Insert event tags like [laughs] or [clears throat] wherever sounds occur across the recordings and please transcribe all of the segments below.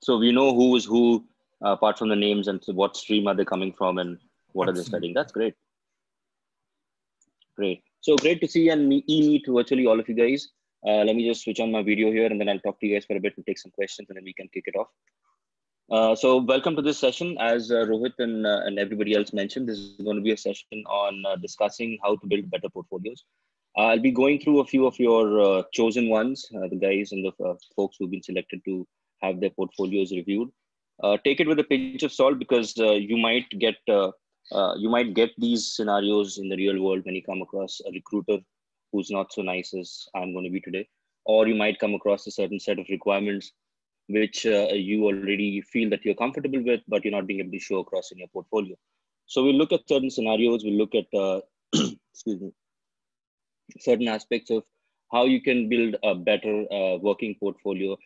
So we know who is who uh, apart from the names and what stream are they coming from and what Absolutely. are they studying. That's great. Great. So great to see and e-meet virtually all of you guys. Uh, let me just switch on my video here and then I'll talk to you guys for a bit and take some questions and then we can kick it off. Uh, so welcome to this session. As uh, Rohit and, uh, and everybody else mentioned, this is going to be a session on uh, discussing how to build better portfolios. I'll be going through a few of your uh, chosen ones, the guys and the folks who've been selected to have their portfolios reviewed. take it with a pinch of salt because you might get you might get these scenarios in the real world when you come across a recruiter who's not so nice as I'm going to be today. Or you might come across a certain set of requirements which uh, you already feel that you're comfortable with, but you're not being able to show across in your portfolio. So we look at certain scenarios, we look at, uh, [clears throat] excuse me, certain aspects of how you can build a better uh, working portfolio.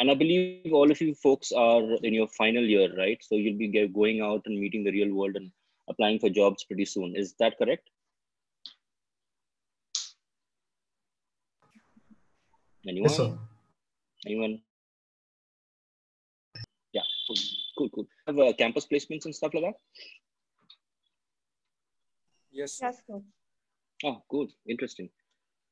And I believe all of you folks are in your final year, right? So you'll be going out and meeting the real world and applying for jobs pretty soon. Is that correct? Anyone? Yes, Anyone? Yeah, cool, cool. cool. Have uh, campus placements and stuff like that? Yes. Yes. Sir. Oh, good Interesting.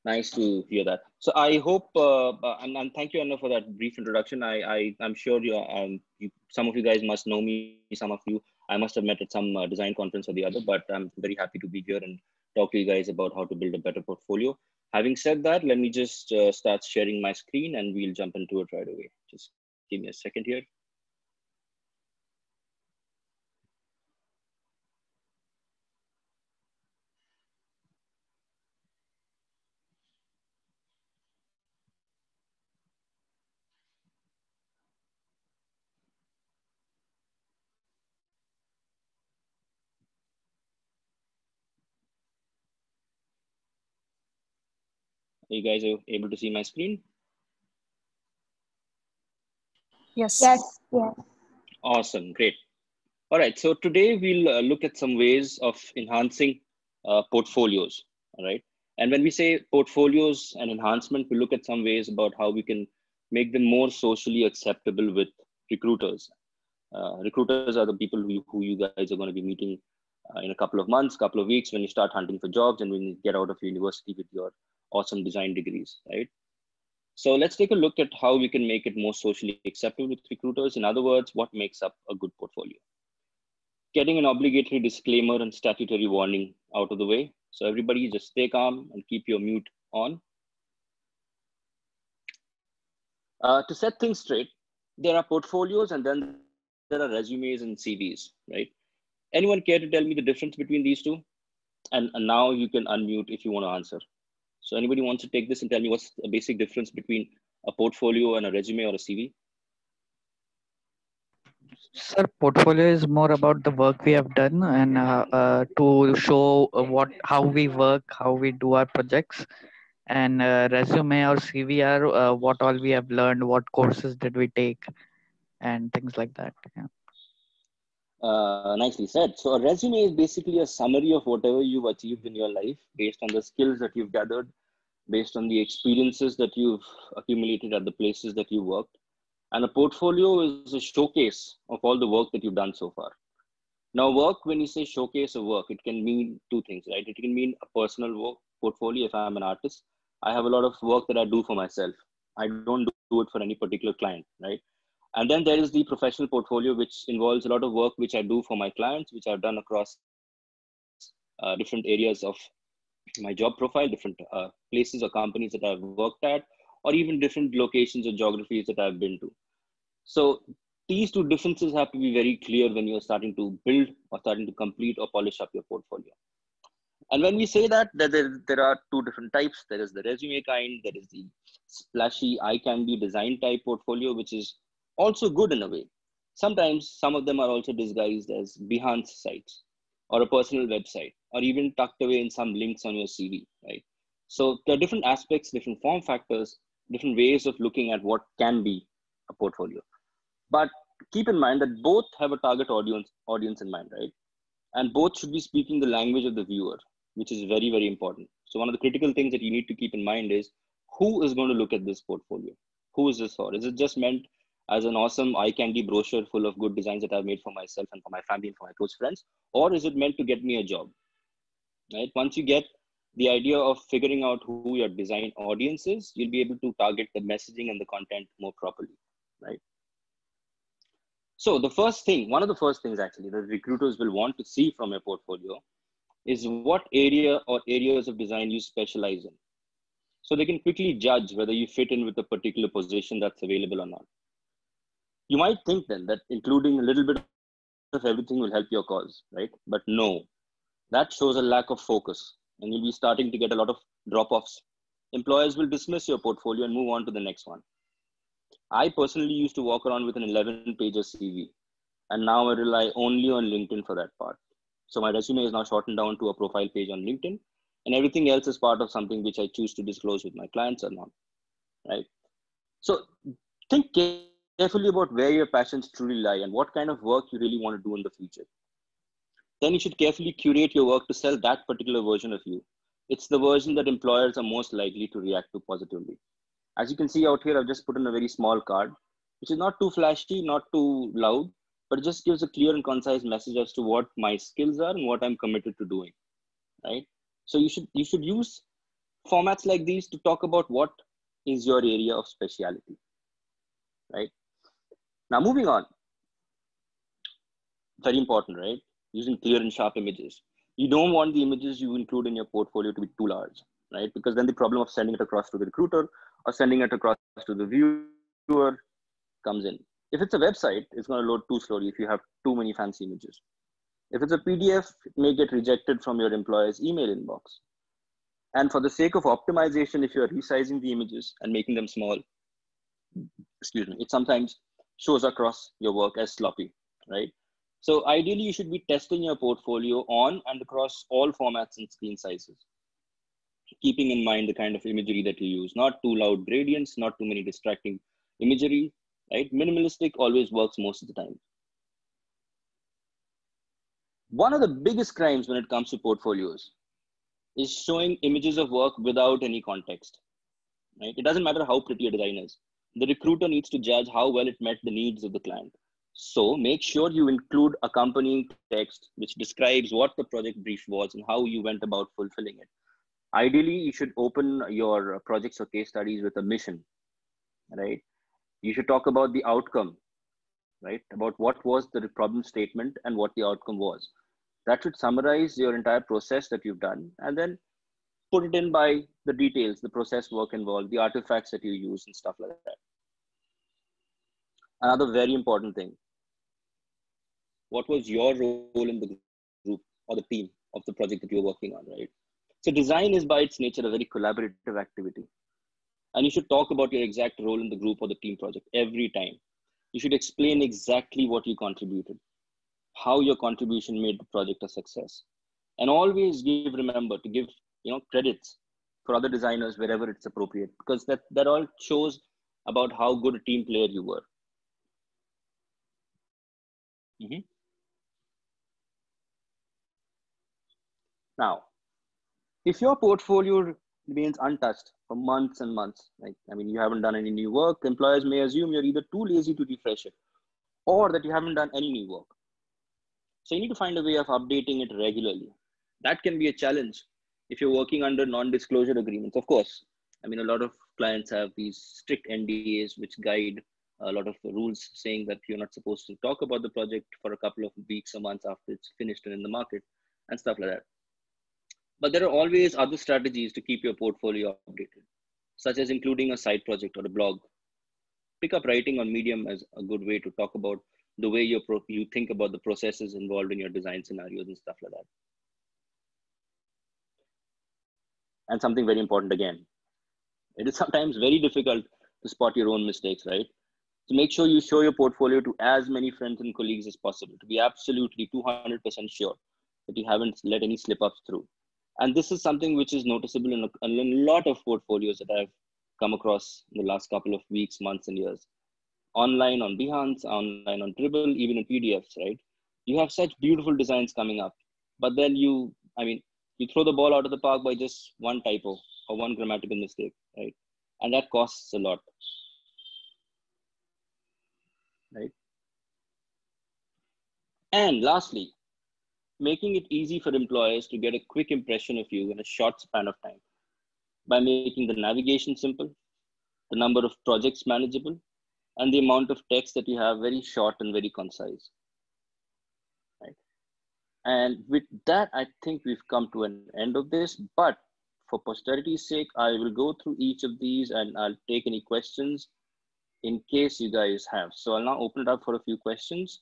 Nice to hear that. So I hope, uh, uh, and, and thank you, Anna, for that brief introduction. I, I, I'm sure you, um, you, some of you guys must know me. Some of you, I must have met at some uh, design conference or the other, but I'm very happy to be here and talk to you guys about how to build a better portfolio. Having said that, let me just uh, start sharing my screen and we'll jump into it right away. Just give me a second here. You guys are able to see my screen? Yes. Yes. Yeah. Awesome. Great. All right. So today we'll uh, look at some ways of enhancing uh, portfolios. All right. And when we say portfolios and enhancement, we look at some ways about how we can make them more socially acceptable with recruiters. Uh, recruiters are the people who, who you guys are going to be meeting uh, in a couple of months, couple of weeks when you start hunting for jobs and when you get out of university with your awesome design degrees, right? So let's take a look at how we can make it more socially acceptable with recruiters. In other words, what makes up a good portfolio? Getting an obligatory disclaimer and statutory warning out of the way. So everybody just stay calm and keep your mute on. Uh, to set things straight, there are portfolios and then there are resumes and CVs, right? Anyone care to tell me the difference between these two? And, and now you can unmute if you want to answer. So anybody wants to take this and tell me what's the basic difference between a portfolio and a resume or a CV? Sir, portfolio is more about the work we have done and uh, uh, to show what how we work, how we do our projects. And uh, resume or CV are uh, what all we have learned, what courses did we take, and things like that. Yeah. Uh, nicely said. So a resume is basically a summary of whatever you've achieved in your life based on the skills that you've gathered, based on the experiences that you've accumulated at the places that you worked. And a portfolio is a showcase of all the work that you've done so far. Now, work, when you say showcase of work, it can mean two things, right? It can mean a personal work portfolio. If I'm an artist, I have a lot of work that I do for myself. I don't do it for any particular client, right? And then there is the professional portfolio, which involves a lot of work which I do for my clients, which I've done across uh, different areas of my job profile, different uh, places or companies that I've worked at, or even different locations or geographies that I've been to. So these two differences have to be very clear when you're starting to build or starting to complete or polish up your portfolio. And when we say that, that there, there are two different types. There is the resume kind, there is the splashy eye candy design type portfolio, which is also good in a way. Sometimes some of them are also disguised as Behance sites or a personal website or even tucked away in some links on your CV, right? So there are different aspects, different form factors, different ways of looking at what can be a portfolio. But keep in mind that both have a target audience audience in mind, right? And both should be speaking the language of the viewer, which is very, very important. So one of the critical things that you need to keep in mind is who is going to look at this portfolio? Who is this for? Is it just meant as an awesome eye candy brochure full of good designs that I've made for myself and for my family and for my close friends? Or is it meant to get me a job? Right? Once you get the idea of figuring out who your design audience is, you'll be able to target the messaging and the content more properly, right? So the first thing, one of the first things actually that recruiters will want to see from your portfolio is what area or areas of design you specialize in. So they can quickly judge whether you fit in with a particular position that's available or not. You might think then that including a little bit of everything will help your cause, right? But no, that shows a lack of focus and you'll be starting to get a lot of drop offs. Employers will dismiss your portfolio and move on to the next one. I personally used to walk around with an 11 pager CV, and now I rely only on LinkedIn for that part. So my resume is now shortened down to a profile page on LinkedIn, and everything else is part of something which I choose to disclose with my clients or not. Right. So think carefully about where your passions truly lie and what kind of work you really want to do in the future. Then you should carefully curate your work to sell that particular version of you. It's the version that employers are most likely to react to positively. As you can see out here, I've just put in a very small card, which is not too flashy, not too loud, but it just gives a clear and concise message as to what my skills are and what I'm committed to doing, right? So you should you should use formats like these to talk about what is your area of speciality, right? Now moving on, very important, right? Using clear and sharp images. You don't want the images you include in your portfolio to be too large, right? Because then the problem of sending it across to the recruiter or sending it across to the viewer comes in. If it's a website, it's going to load too slowly if you have too many fancy images. If it's a PDF, it may get rejected from your employer's email inbox. And for the sake of optimization, if you're resizing the images and making them small, excuse me, it sometimes shows across your work as sloppy, right? So ideally, you should be testing your portfolio on and across all formats and screen sizes keeping in mind the kind of imagery that you use. Not too loud gradients, not too many distracting imagery, right? Minimalistic always works most of the time. One of the biggest crimes when it comes to portfolios is showing images of work without any context. Right? It doesn't matter how pretty a design is. The recruiter needs to judge how well it met the needs of the client. So make sure you include accompanying text which describes what the project brief was and how you went about fulfilling it. Ideally you should open your projects or case studies with a mission right? You should talk about the outcome right? About what was the problem statement and what the outcome was. That should summarize your entire process that you've done. And then put it in by the details the process work involved the artifacts that you use and stuff like that another very important thing what was your role in the group or the team of the project that you're working on right so design is by its nature a very collaborative activity. And you should talk about your exact role in the group or the team project every time. You should explain exactly what you contributed, how your contribution made the project a success. And always give, remember to give, you know, credits for other designers wherever it's appropriate, because that, that all shows about how good a team player you were. Mm-hmm. Now, if your portfolio remains untouched for months and months, like I mean, you haven't done any new work, employers may assume you're either too lazy to refresh it or that you haven't done any new work. So you need to find a way of updating it regularly. That can be a challenge if you're working under non-disclosure agreements. Of course, I mean, a lot of clients have these strict NDAs which guide a lot of rules saying that you're not supposed to talk about the project for a couple of weeks or months after it's finished and in the market and stuff like that. But there are always other strategies to keep your portfolio updated, such as including a side project or a blog. Pick up writing on Medium as a good way to talk about the way you you think about the processes involved in your design scenarios and stuff like that. And something very important again, it is sometimes very difficult to spot your own mistakes, right? So make sure you show your portfolio to as many friends and colleagues as possible to be absolutely 200% sure that you haven't let any slip ups through and this is something which is noticeable in a, in a lot of portfolios that I've come across in the last couple of weeks, months, and years. Online on Behance, online on Dribbble, even in PDFs, right? You have such beautiful designs coming up, but then you, I mean, you throw the ball out of the park by just one typo or one grammatical mistake, right? And that costs a lot. right? And lastly, making it easy for employers to get a quick impression of you in a short span of time by making the navigation simple, the number of projects manageable, and the amount of text that you have very short and very concise. And with that, I think we've come to an end of this, but for posterity's sake, I will go through each of these and I'll take any questions in case you guys have. So I'll now open it up for a few questions.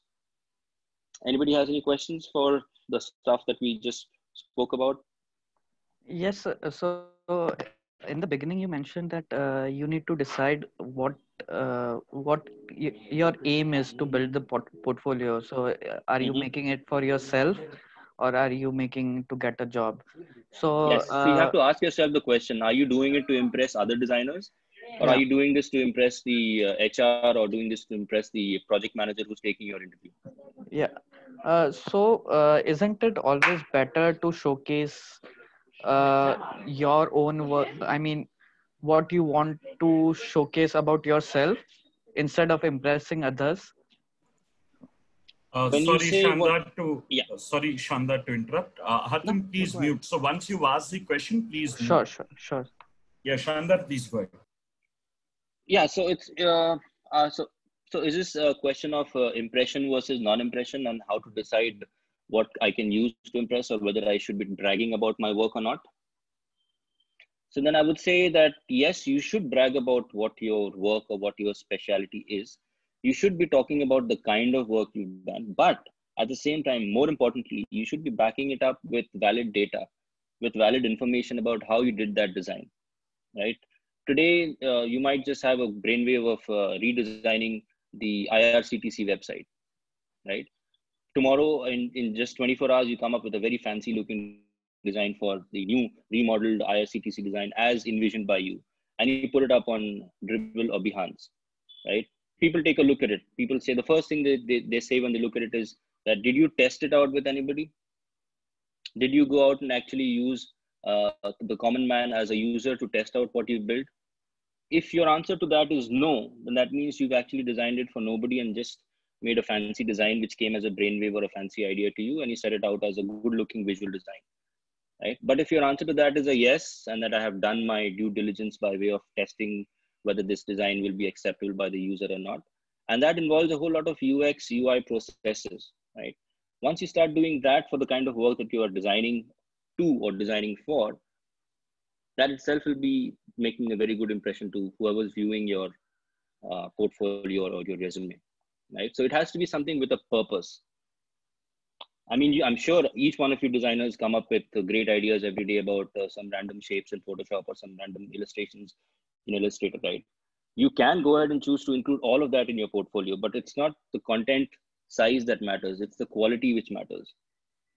Anybody has any questions for the stuff that we just spoke about? Yes. So in the beginning, you mentioned that uh, you need to decide what uh, what your aim is to build the port portfolio. So uh, are you mm -hmm. making it for yourself or are you making to get a job? So, yes, so you have to ask yourself the question: Are you doing it to impress other designers? Or yeah. are you doing this to impress the uh, HR or doing this to impress the project manager who's taking your interview? Yeah. Uh, so, uh, isn't it always better to showcase uh, your own work i mean what you want to showcase about yourself instead of impressing others uh, sorry, Shandar, what, to yeah. Uh, sorry, Shandar, to interrupt. Uh, Hatim, no, please mute. So once you ask the question, please. Sure, mute. sure, sure. Yeah, Shandar, please go ahead. Yeah, so it's uh, uh so so is this a question of uh, impression versus non-impression and how to decide what I can use to impress or whether I should be bragging about my work or not. So then I would say that yes, you should brag about what your work or what your specialty is. You should be talking about the kind of work you've done, but at the same time, more importantly, you should be backing it up with valid data, with valid information about how you did that design, right? Today, uh, you might just have a brainwave of uh, redesigning the IRCTC website, right? tomorrow in, in just 24 hours you come up with a very fancy looking design for the new remodeled IRCTC design as envisioned by you and you put it up on Dribbble or Behance, right? People take a look at it. People say the first thing they, they, they say when they look at it is that did you test it out with anybody? Did you go out and actually use uh, the common man as a user to test out what you've built? If your answer to that is no, then that means you've actually designed it for nobody and just made a fancy design which came as a brainwave or a fancy idea to you and you set it out as a good looking visual design right but if your answer to that is a yes and that i have done my due diligence by way of testing whether this design will be acceptable by the user or not and that involves a whole lot of ux ui processes right once you start doing that for the kind of work that you are designing to or designing for that itself will be making a very good impression to whoever's viewing your uh, portfolio or your resume right? So it has to be something with a purpose. I mean, I'm sure each one of you designers come up with great ideas every day about uh, some random shapes in Photoshop or some random illustrations in Illustrator, right? You can go ahead and choose to include all of that in your portfolio, but it's not the content size that matters, it's the quality which matters,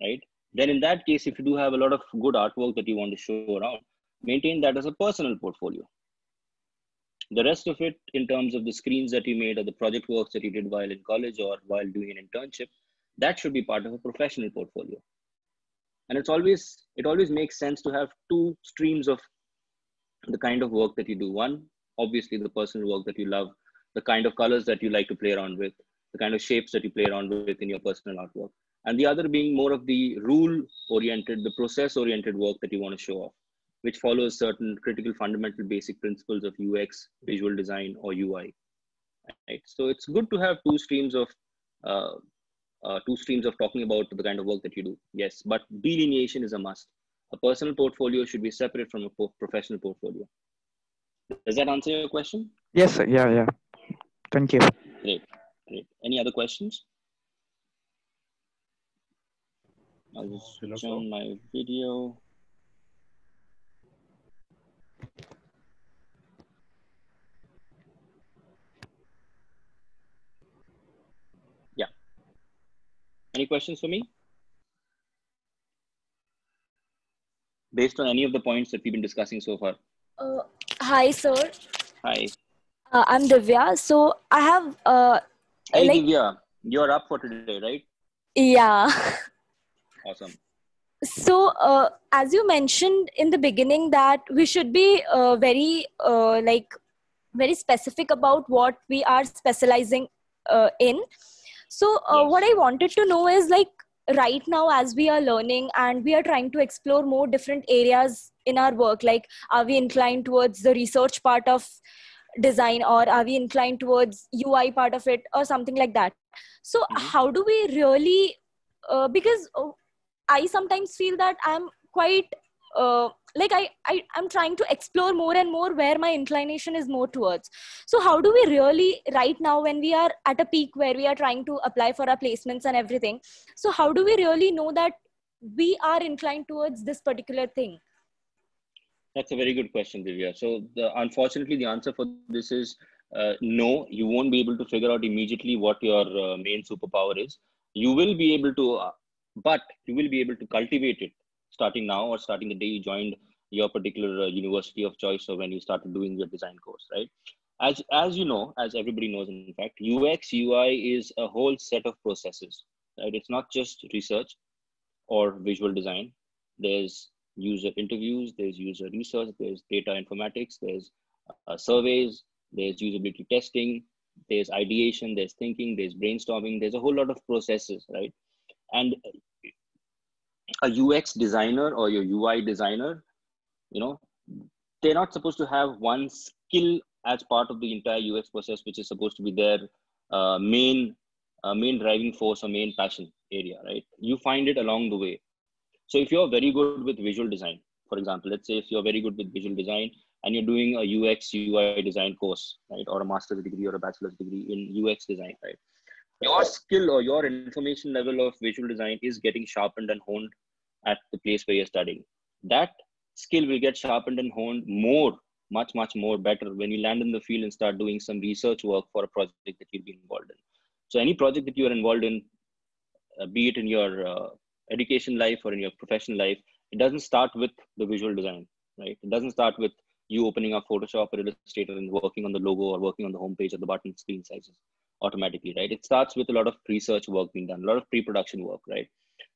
right? Then in that case, if you do have a lot of good artwork that you want to show around, maintain that as a personal portfolio, the rest of it, in terms of the screens that you made or the project works that you did while in college or while doing an internship, that should be part of a professional portfolio. And it's always it always makes sense to have two streams of the kind of work that you do. One, obviously, the personal work that you love, the kind of colors that you like to play around with, the kind of shapes that you play around with in your personal artwork. And the other being more of the rule oriented, the process oriented work that you want to show off which follows certain critical fundamental basic principles of UX, visual design, or UI. Right? So it's good to have two streams of uh, uh, two streams of talking about the kind of work that you do. Yes, but delineation is a must. A personal portfolio should be separate from a professional portfolio. Does that answer your question? Yes, sir. Yeah, yeah. Thank you. Great, great. Any other questions? I'll just switch on my video. Any questions for me? Based on any of the points that we've been discussing so far. Uh, hi, sir. Hi. Uh, I'm Divya. So I have. Uh, hey, like, Divya, you're up for today, right? Yeah. Awesome. So, uh, as you mentioned in the beginning, that we should be uh, very uh, like very specific about what we are specializing uh, in so uh, yes. what i wanted to know is like right now as we are learning and we are trying to explore more different areas in our work like are we inclined towards the research part of design or are we inclined towards ui part of it or something like that so mm-hmm. how do we really uh, because uh, i sometimes feel that i'm quite uh, like I, I i'm trying to explore more and more where my inclination is more towards. So how do we really right now when we are at a peak where we are trying to apply for our placements and everything so how do we really know that we are inclined towards this particular thing? That's a very good question divya. So the, unfortunately the answer for this is uh, no you won't be able to figure out immediately what your uh, main superpower is. You will be able to uh, but you will be able to cultivate it starting now or starting the day you joined your particular uh, university of choice or when you started doing your design course right? As as you know as everybody knows in fact ux ui is a whole set of processes right? It's not just research or visual design. There's user interviews there's user research there's data informatics there's uh, surveys there's usability testing there's ideation there's thinking there's brainstorming there's a whole lot of processes right? And a ux designer or your ui designer you know they're not supposed to have one skill as part of the entire ux process which is supposed to be their uh, main uh, main driving force or main passion area right? You find it along the way. So if you're very good with visual design for example let's say if you're very good with visual design and you're doing a ux ui design course right or a master's degree or a bachelor's degree in ux design right your skill or your information level of visual design is getting sharpened and honed at the place where you're studying. That skill will get sharpened and honed more much much more better when you land in the field and start doing some research work for a project that you'll be involved in. So any project that you are involved in uh, be it in your uh, education life or in your professional life it doesn't start with the visual design right? It doesn't start with you opening up photoshop or illustrator and working on the logo or working on the homepage or the button screen sizes automatically right it starts with a lot of research work being done a lot of pre-production work right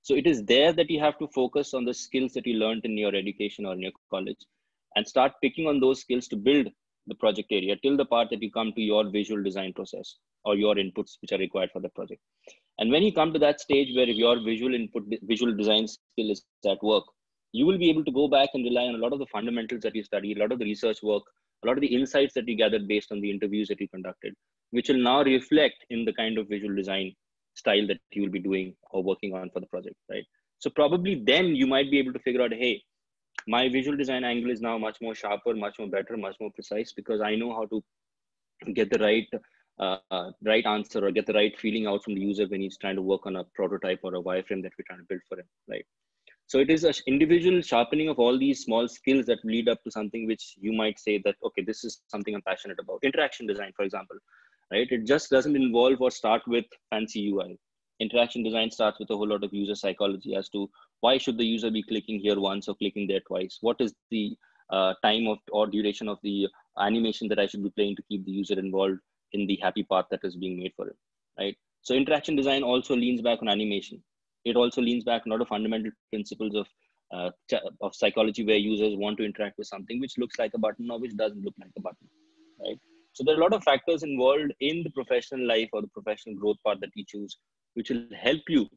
so it is there that you have to focus on the skills that you learned in your education or in your college and start picking on those skills to build the project area till the part that you come to your visual design process or your inputs which are required for the project. And when you come to that stage where your visual input, visual design skill is at work, you will be able to go back and rely on a lot of the fundamentals that you study, a lot of the research work, a lot of the insights that you gathered based on the interviews that you conducted, which will now reflect in the kind of visual design style that you will be doing or working on for the project, right? So probably then you might be able to figure out, hey, my visual design angle is now much more sharper, much more better, much more precise because I know how to get the right uh, right answer or get the right feeling out from the user when he's trying to work on a prototype or a wireframe that we're trying to build for him, right? So it is an individual sharpening of all these small skills that lead up to something which you might say that, okay, this is something I'm passionate about. Interaction design, for example, right? It just doesn't involve or start with fancy UI. Interaction design starts with a whole lot of user psychology as to why should the user be clicking here once or clicking there twice? What is the uh, time of or duration of the animation that I should be playing to keep the user involved in the happy path that is being made for it, right? So interaction design also leans back on animation. It also leans back on a lot of fundamental principles of uh, of psychology where users want to interact with something which looks like a button or which doesn't look like a button, right? So there are a lot of factors involved in the professional life or the professional growth path that you choose, which will help you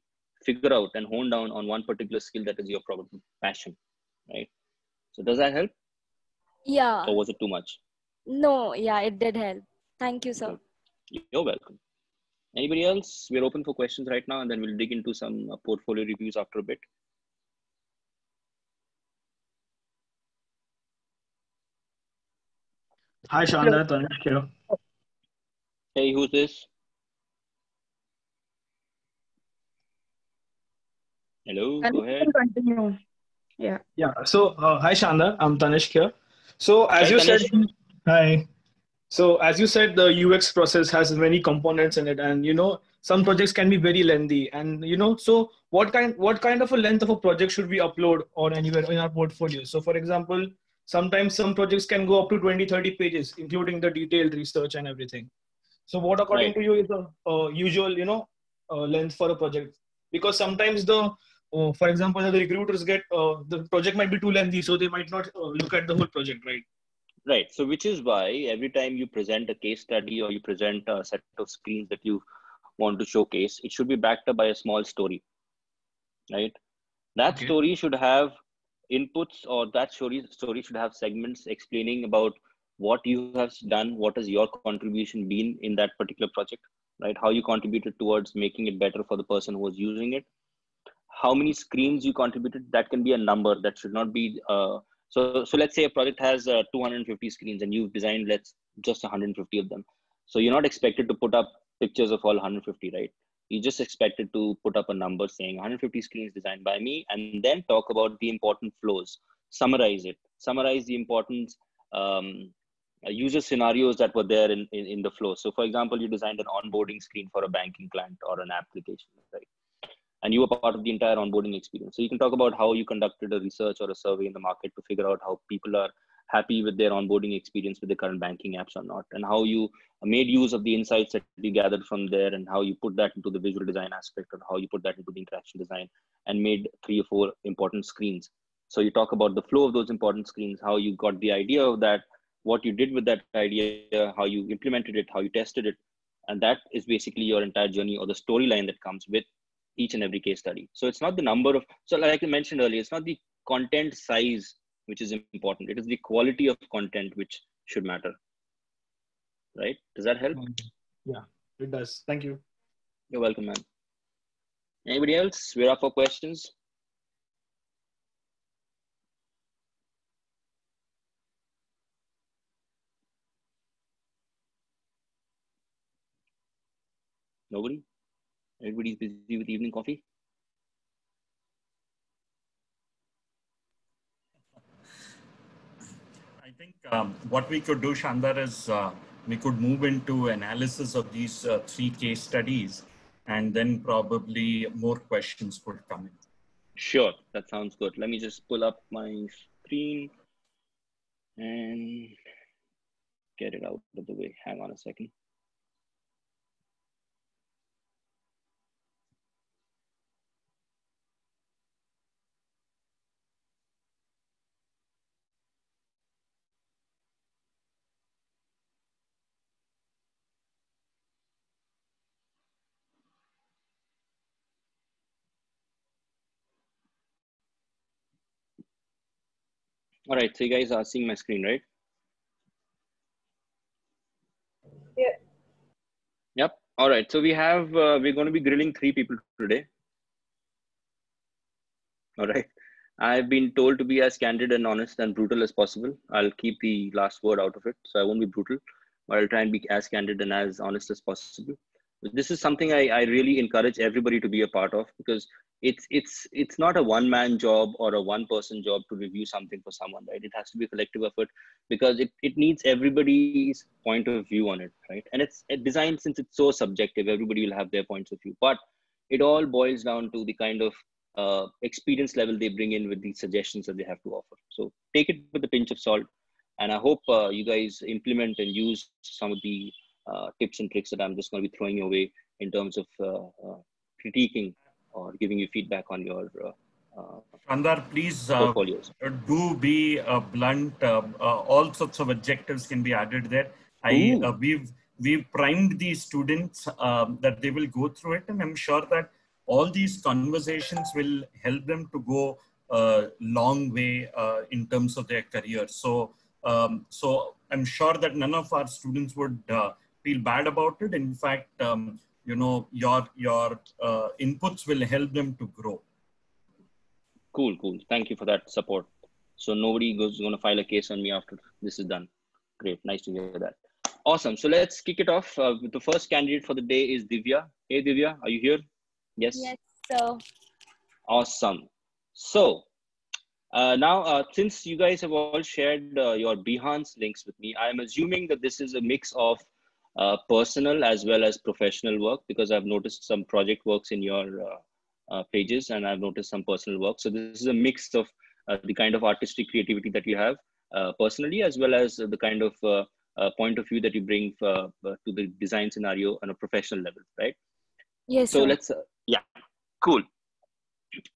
figure out and hone down on one particular skill that is your probable passion, right? So does that help? Yeah. Or was it too much? No, yeah, it did help. Thank you, sir. You're welcome. Anybody else? We're open for questions right now, and then we'll dig into some uh, portfolio reviews after a bit. Hi, Shandar. Tanish here. Hey, who's this? Hello, go ahead. Continue. Yeah. Yeah. So, uh, hi, Shandar. I'm Tanish here. So, as Hi, you Tanish. said, hi. So, as you said, the UX process has many components in it, and you know, some projects can be very lengthy. And you know, so what kind, what kind of a length of a project should we upload or anywhere in our portfolio? So, for example, sometimes some projects can go up to 20 30 pages including the detailed research and everything so what according Right. to you is the uh, usual you know uh, length for a project because sometimes the uh, for example the recruiters get uh, the project might be too lengthy so they might not uh, look at the whole project right Right. So, which is why every time you present a case study or you present a set of screens that you've want to showcase, it should be backed up by a small story, right? That okay. story should have inputs or that story story should have segments explaining about what you have done, what has your contribution been in that particular project, right? How you contributed towards making it better for the person who was using it. How many screens you contributed? That can be a number. That should not be. Uh, so, so let's say a project has uh, 250 screens and you've designed let's just 150 of them. So you're not expected to put up pictures of all 150, right? You just expected to put up a number saying 150 screens designed by me, and then talk about the important flows. Summarize it. Summarize the important um, uh, user scenarios that were there in, in, in the flow. So for example, you designed an onboarding screen for a banking client or an application, right? And you were part of the entire onboarding experience. So you can talk about how you conducted a research or a survey in the market to figure out how people are happy with their onboarding experience with the current banking apps or not, and how you made use of the insights that you gathered from there and how you put that into the visual design aspect or how you put that into the interaction design and made three or four important screens. So you talk about the flow of those important screens, how you got the idea of that, what you did with that idea, how you implemented it, how you tested it. And that is basically your entire journey or the storyline that comes with each and every case study. So it's not the number of, so like I mentioned earlier, it's not the content size which is important. It is the quality of content which should matter. Right? Does that help? Mm-hmm. Yeah, it does. Thank you. You're welcome, man. Anybody else? We're up for questions. Nobody? Everybody's busy with evening coffee? I think um, what we could do, Shandar, is uh, we could move into analysis of these uh, three case studies and then probably more questions could come in. Sure, that sounds good. Let me just pull up my screen and get it out of the way. Hang on a second. All right, so you guys are seeing my screen, right? Yeah. Yep. All right. So we have uh, we're going to be grilling three people today. All right. I've been told to be as candid and honest and brutal as possible. I'll keep the last word out of it, so I won't be brutal, but I'll try and be as candid and as honest as possible. This is something I, I really encourage everybody to be a part of because it's it's it's not a one man job or a one person job to review something for someone right? It has to be a collective effort because it, it needs everybody's point of view on it right? And it's a design since it's so subjective everybody will have their points of view. But it all boils down to the kind of uh, experience level they bring in with the suggestions that they have to offer. So take it with a pinch of salt and i hope uh, you guys implement and use some of the uh, tips and tricks that i'm just going to be throwing away in terms of uh, uh, critiquing or giving you feedback on your uh, uh Shandar, please uh, do be uh, blunt. Uh, uh, all sorts of adjectives can be added there. I uh, we've we've primed these students um, that they will go through it, and I'm sure that all these conversations will help them to go a long way in terms of their career. So um, so I'm sure that none of our students would feel bad about it. In fact. Um, you know your your uh, inputs will help them to grow. Cool cool. Thank you for that support. So nobody goes going to file a case on me after this is done. Great. Nice to hear that. Awesome. So let's kick it off uh, the first candidate for the day is divya. Hey divya are you here? Yes? Yes so. Awesome. So uh, now, uh, since you guys have all shared uh, your Behance links with me, I'm assuming that this is a mix of uh, personal as well as professional work because I've noticed some project works in your uh, uh, pages and I've noticed some personal work. So this is a mix of uh, the kind of artistic creativity that you have uh, personally as well as the kind of uh, point of view that you bring to the design scenario on a professional level, right? Yes. So sir. let's, yeah, cool.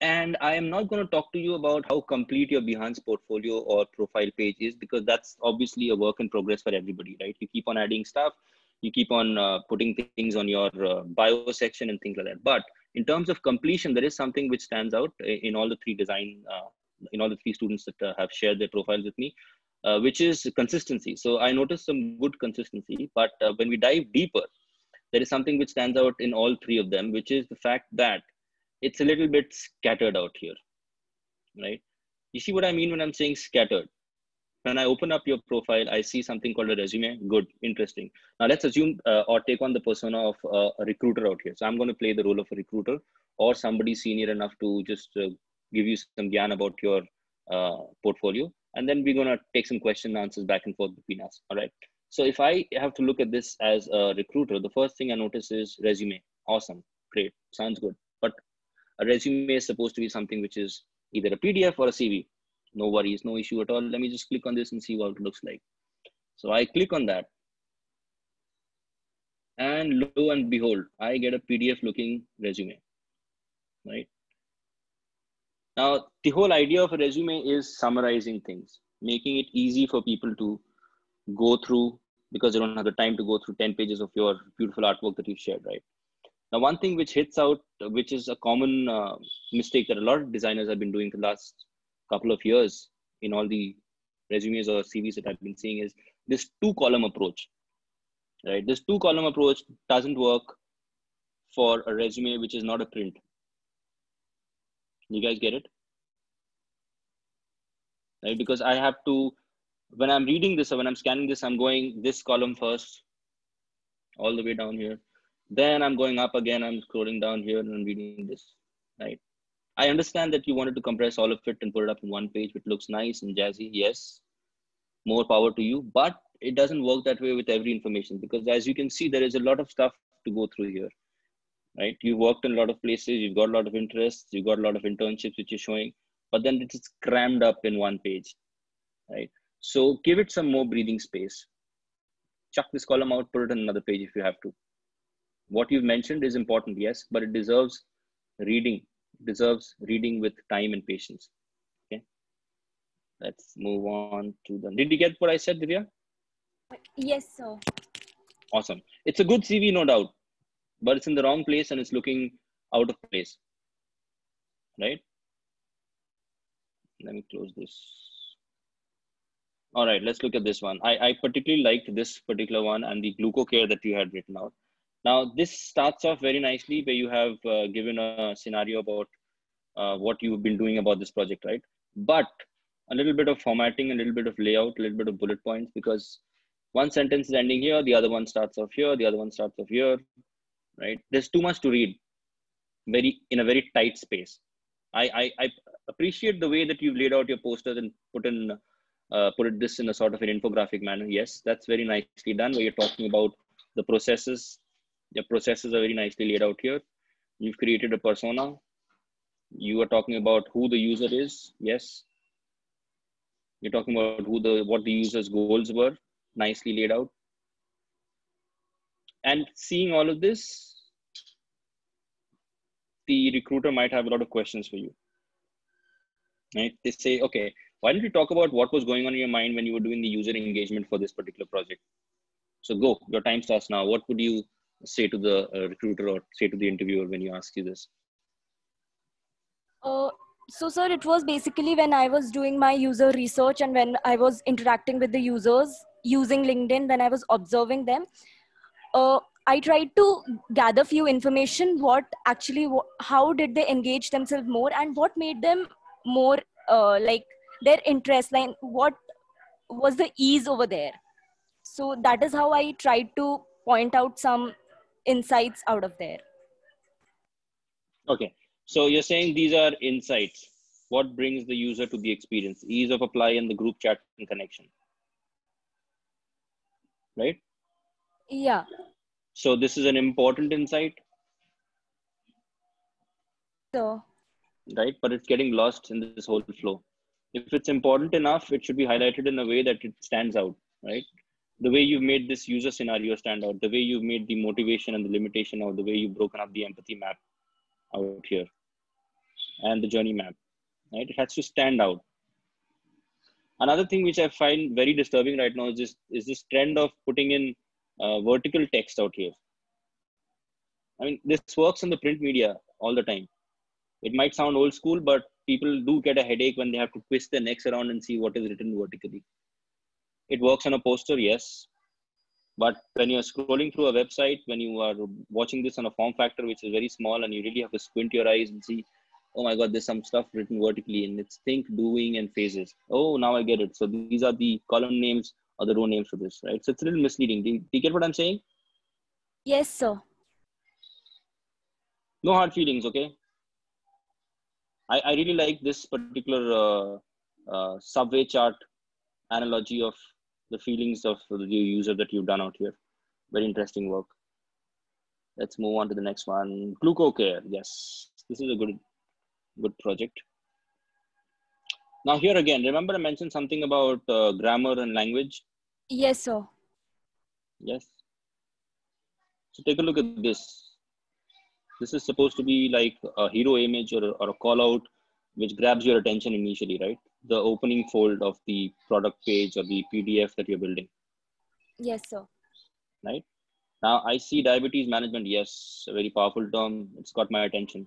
And I am not going to talk to you about how complete your Behance portfolio or profile page is because that's obviously a work in progress for everybody, right? You keep on adding stuff you keep on uh, putting things on your uh, bio section and things like that. But in terms of completion there is something which stands out in all the three design uh, in all the three students that have shared their profiles with me uh, which is consistency. So i noticed some good consistency but uh, when we dive deeper there is something which stands out in all three of them which is the fact that it's a little bit scattered out here right? You see what i mean when i'm saying scattered when I open up your profile, I see something called a resume. Good, interesting. Now let's assume uh, or take on the persona of uh, a recruiter out here. So I'm going to play the role of a recruiter or somebody senior enough to just uh, give you some gyan about your uh, portfolio. And then we're going to take some question and answers back and forth between us. All right. So if I have to look at this as a recruiter, the first thing I notice is resume. Awesome. Great. Sounds good. But a resume is supposed to be something which is either a PDF or a CV no worries, no issue at all. Let me just click on this and see what it looks like. So I click on that. And lo and behold, I get a PDF looking resume, right? Now, the whole idea of a resume is summarizing things, making it easy for people to go through because they don't have the time to go through 10 pages of your beautiful artwork that you shared, right? Now, one thing which hits out, which is a common uh, mistake that a lot of designers have been doing the last couple of years in all the resumes or CVs that I've been seeing is this two column approach, right? This two column approach doesn't work for a resume which is not a print. You guys get it? Right? Because I have to, when I'm reading this or when I'm scanning this, I'm going this column first, all the way down here. Then I'm going up again, I'm scrolling down here and I'm reading this, right? I understand that you wanted to compress all of it and put it up in one page, which looks nice and jazzy. Yes, more power to you. But it doesn't work that way with every information because, as you can see, there is a lot of stuff to go through here. Right? You've worked in a lot of places, you've got a lot of interests, you've got a lot of internships which you're showing, but then it's crammed up in one page. Right? So give it some more breathing space. Chuck this column out, put it on another page if you have to. What you've mentioned is important, yes, but it deserves reading deserves reading with time and patience. Okay. Let's move on to the. Did you get what I said, Divya? Yes, sir. Awesome. It's a good CV, no doubt, but it's in the wrong place and it's looking out of place. Right? Let me close this. All right, let's look at this one. I, I particularly liked this particular one and the glucocare that you had written out. Now, this starts off very nicely where you have uh, given a scenario about uh, what you've been doing about this project, right? But a little bit of formatting, a little bit of layout, a little bit of bullet points, because one sentence is ending here, the other one starts off here, the other one starts off here, right? There's too much to read very in a very tight space. I, I, I appreciate the way that you've laid out your posters and put in uh, put it this in a sort of an infographic manner. Yes, that's very nicely done. Where you're talking about the processes the processes are very nicely laid out here. You've created a persona. You are talking about who the user is. Yes. You're talking about who the what the user's goals were, nicely laid out. And seeing all of this, the recruiter might have a lot of questions for you. Right? They say, okay, why don't you talk about what was going on in your mind when you were doing the user engagement for this particular project? So go, your time starts now. What would you say to the uh, recruiter or say to the interviewer when you ask you this? Uh, so, sir, it was basically when I was doing my user research and when I was interacting with the users using LinkedIn, when I was observing them. Uh, I tried to gather few information. What actually, how did they engage themselves more, and what made them more uh, like their interest line? What was the ease over there? So that is how I tried to point out some insights out of there. Okay. So you're saying these are insights. What brings the user to the experience? Ease of apply and the group chat and connection. Right? Yeah. So this is an important insight. So. Right? But it's getting lost in this whole flow. If it's important enough it should be highlighted in a way that it stands out right the way you've made this user scenario stand out, the way you've made the motivation and the limitation out, the way you've broken up the empathy map out here and the journey map, right? It has to stand out. Another thing which I find very disturbing right now is this, is this trend of putting in uh, vertical text out here. I mean, this works in the print media all the time. It might sound old school, but people do get a headache when they have to twist their necks around and see what is written vertically. It works on a poster, yes. But when you're scrolling through a website, when you are watching this on a form factor, which is very small, and you really have to squint your eyes and see, oh my God, there's some stuff written vertically, and it's think, doing, and phases. Oh, now I get it. So these are the column names or the row names for this, right? So it's a little misleading. Do you, do you get what I'm saying? Yes, sir. No hard feelings, okay? I, I really like this particular uh, uh, subway chart analogy of the feelings of the user that you've done out here. Very interesting work. Let's move on to the next one. GlucoCare. Yes, this is a good, good project. Now here again, remember I mentioned something about uh, grammar and language. Yes, sir. Yes. So take a look at this. This is supposed to be like a hero image or or a call out which grabs your attention initially, right? The opening fold of the product page or the PDF that you're building. Yes, sir. Right? Now I see diabetes management. Yes, a very powerful term. It's got my attention.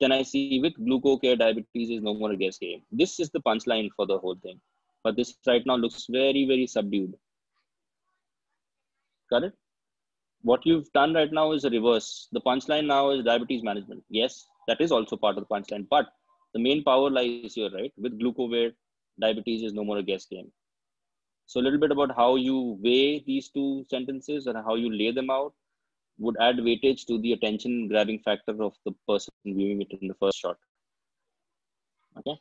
Then I see with GlucoCare, diabetes is no more a guess game. This is the punchline for the whole thing. But this right now looks very, very subdued. Got it? What you've done right now is a reverse. The punchline now is diabetes management. Yes, that is also part of the punchline. But the main power lies here, right? With GlucoCare, diabetes is no more a guess game. So a little bit about how you weigh these two sentences and how you lay them out would add weightage to the attention grabbing factor of the person viewing it in the first shot. Okay.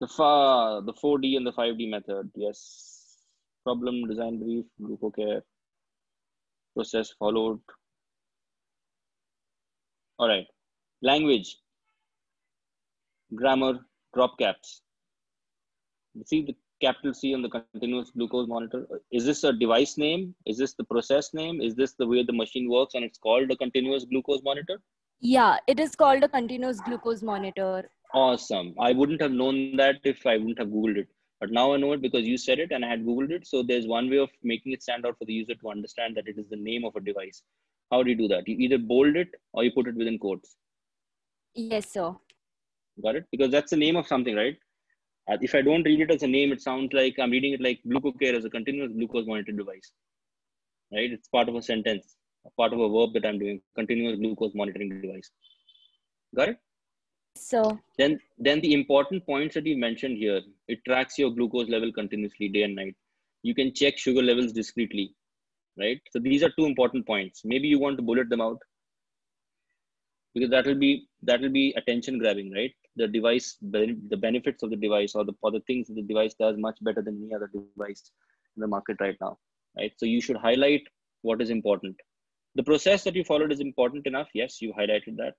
The, fa the 4D and the 5D method, yes. Problem, design brief, GlucoCare, process followed. All right. Language, grammar, drop caps. See the capital C on the continuous glucose monitor. Is this a device name? Is this the process name? Is this the way the machine works and it's called a continuous glucose monitor? Yeah, it is called a continuous glucose monitor. Awesome. I wouldn't have known that if I wouldn't have Googled it. But now I know it because you said it and I had Googled it. So there's one way of making it stand out for the user to understand that it is the name of a device. How do you do that? You either bold it or you put it within quotes. Yes, sir. Got it? Because that's the name of something, right? Uh, if I don't read it as a name, it sounds like I'm reading it like GlucoCare as a continuous glucose monitor device, right? It's part of a sentence, part of a verb that I'm doing, continuous glucose monitoring device. Got it? So then, then the important points that you mentioned here, it tracks your glucose level continuously day and night. You can check sugar levels discreetly, right? So these are two important points. Maybe you want to bullet them out because that will be that will be attention grabbing, right? the device, the benefits of the device or the, or the things the device does much better than any other device in the market right now, right? So you should highlight what is important. The process that you followed is important enough. Yes, you highlighted that.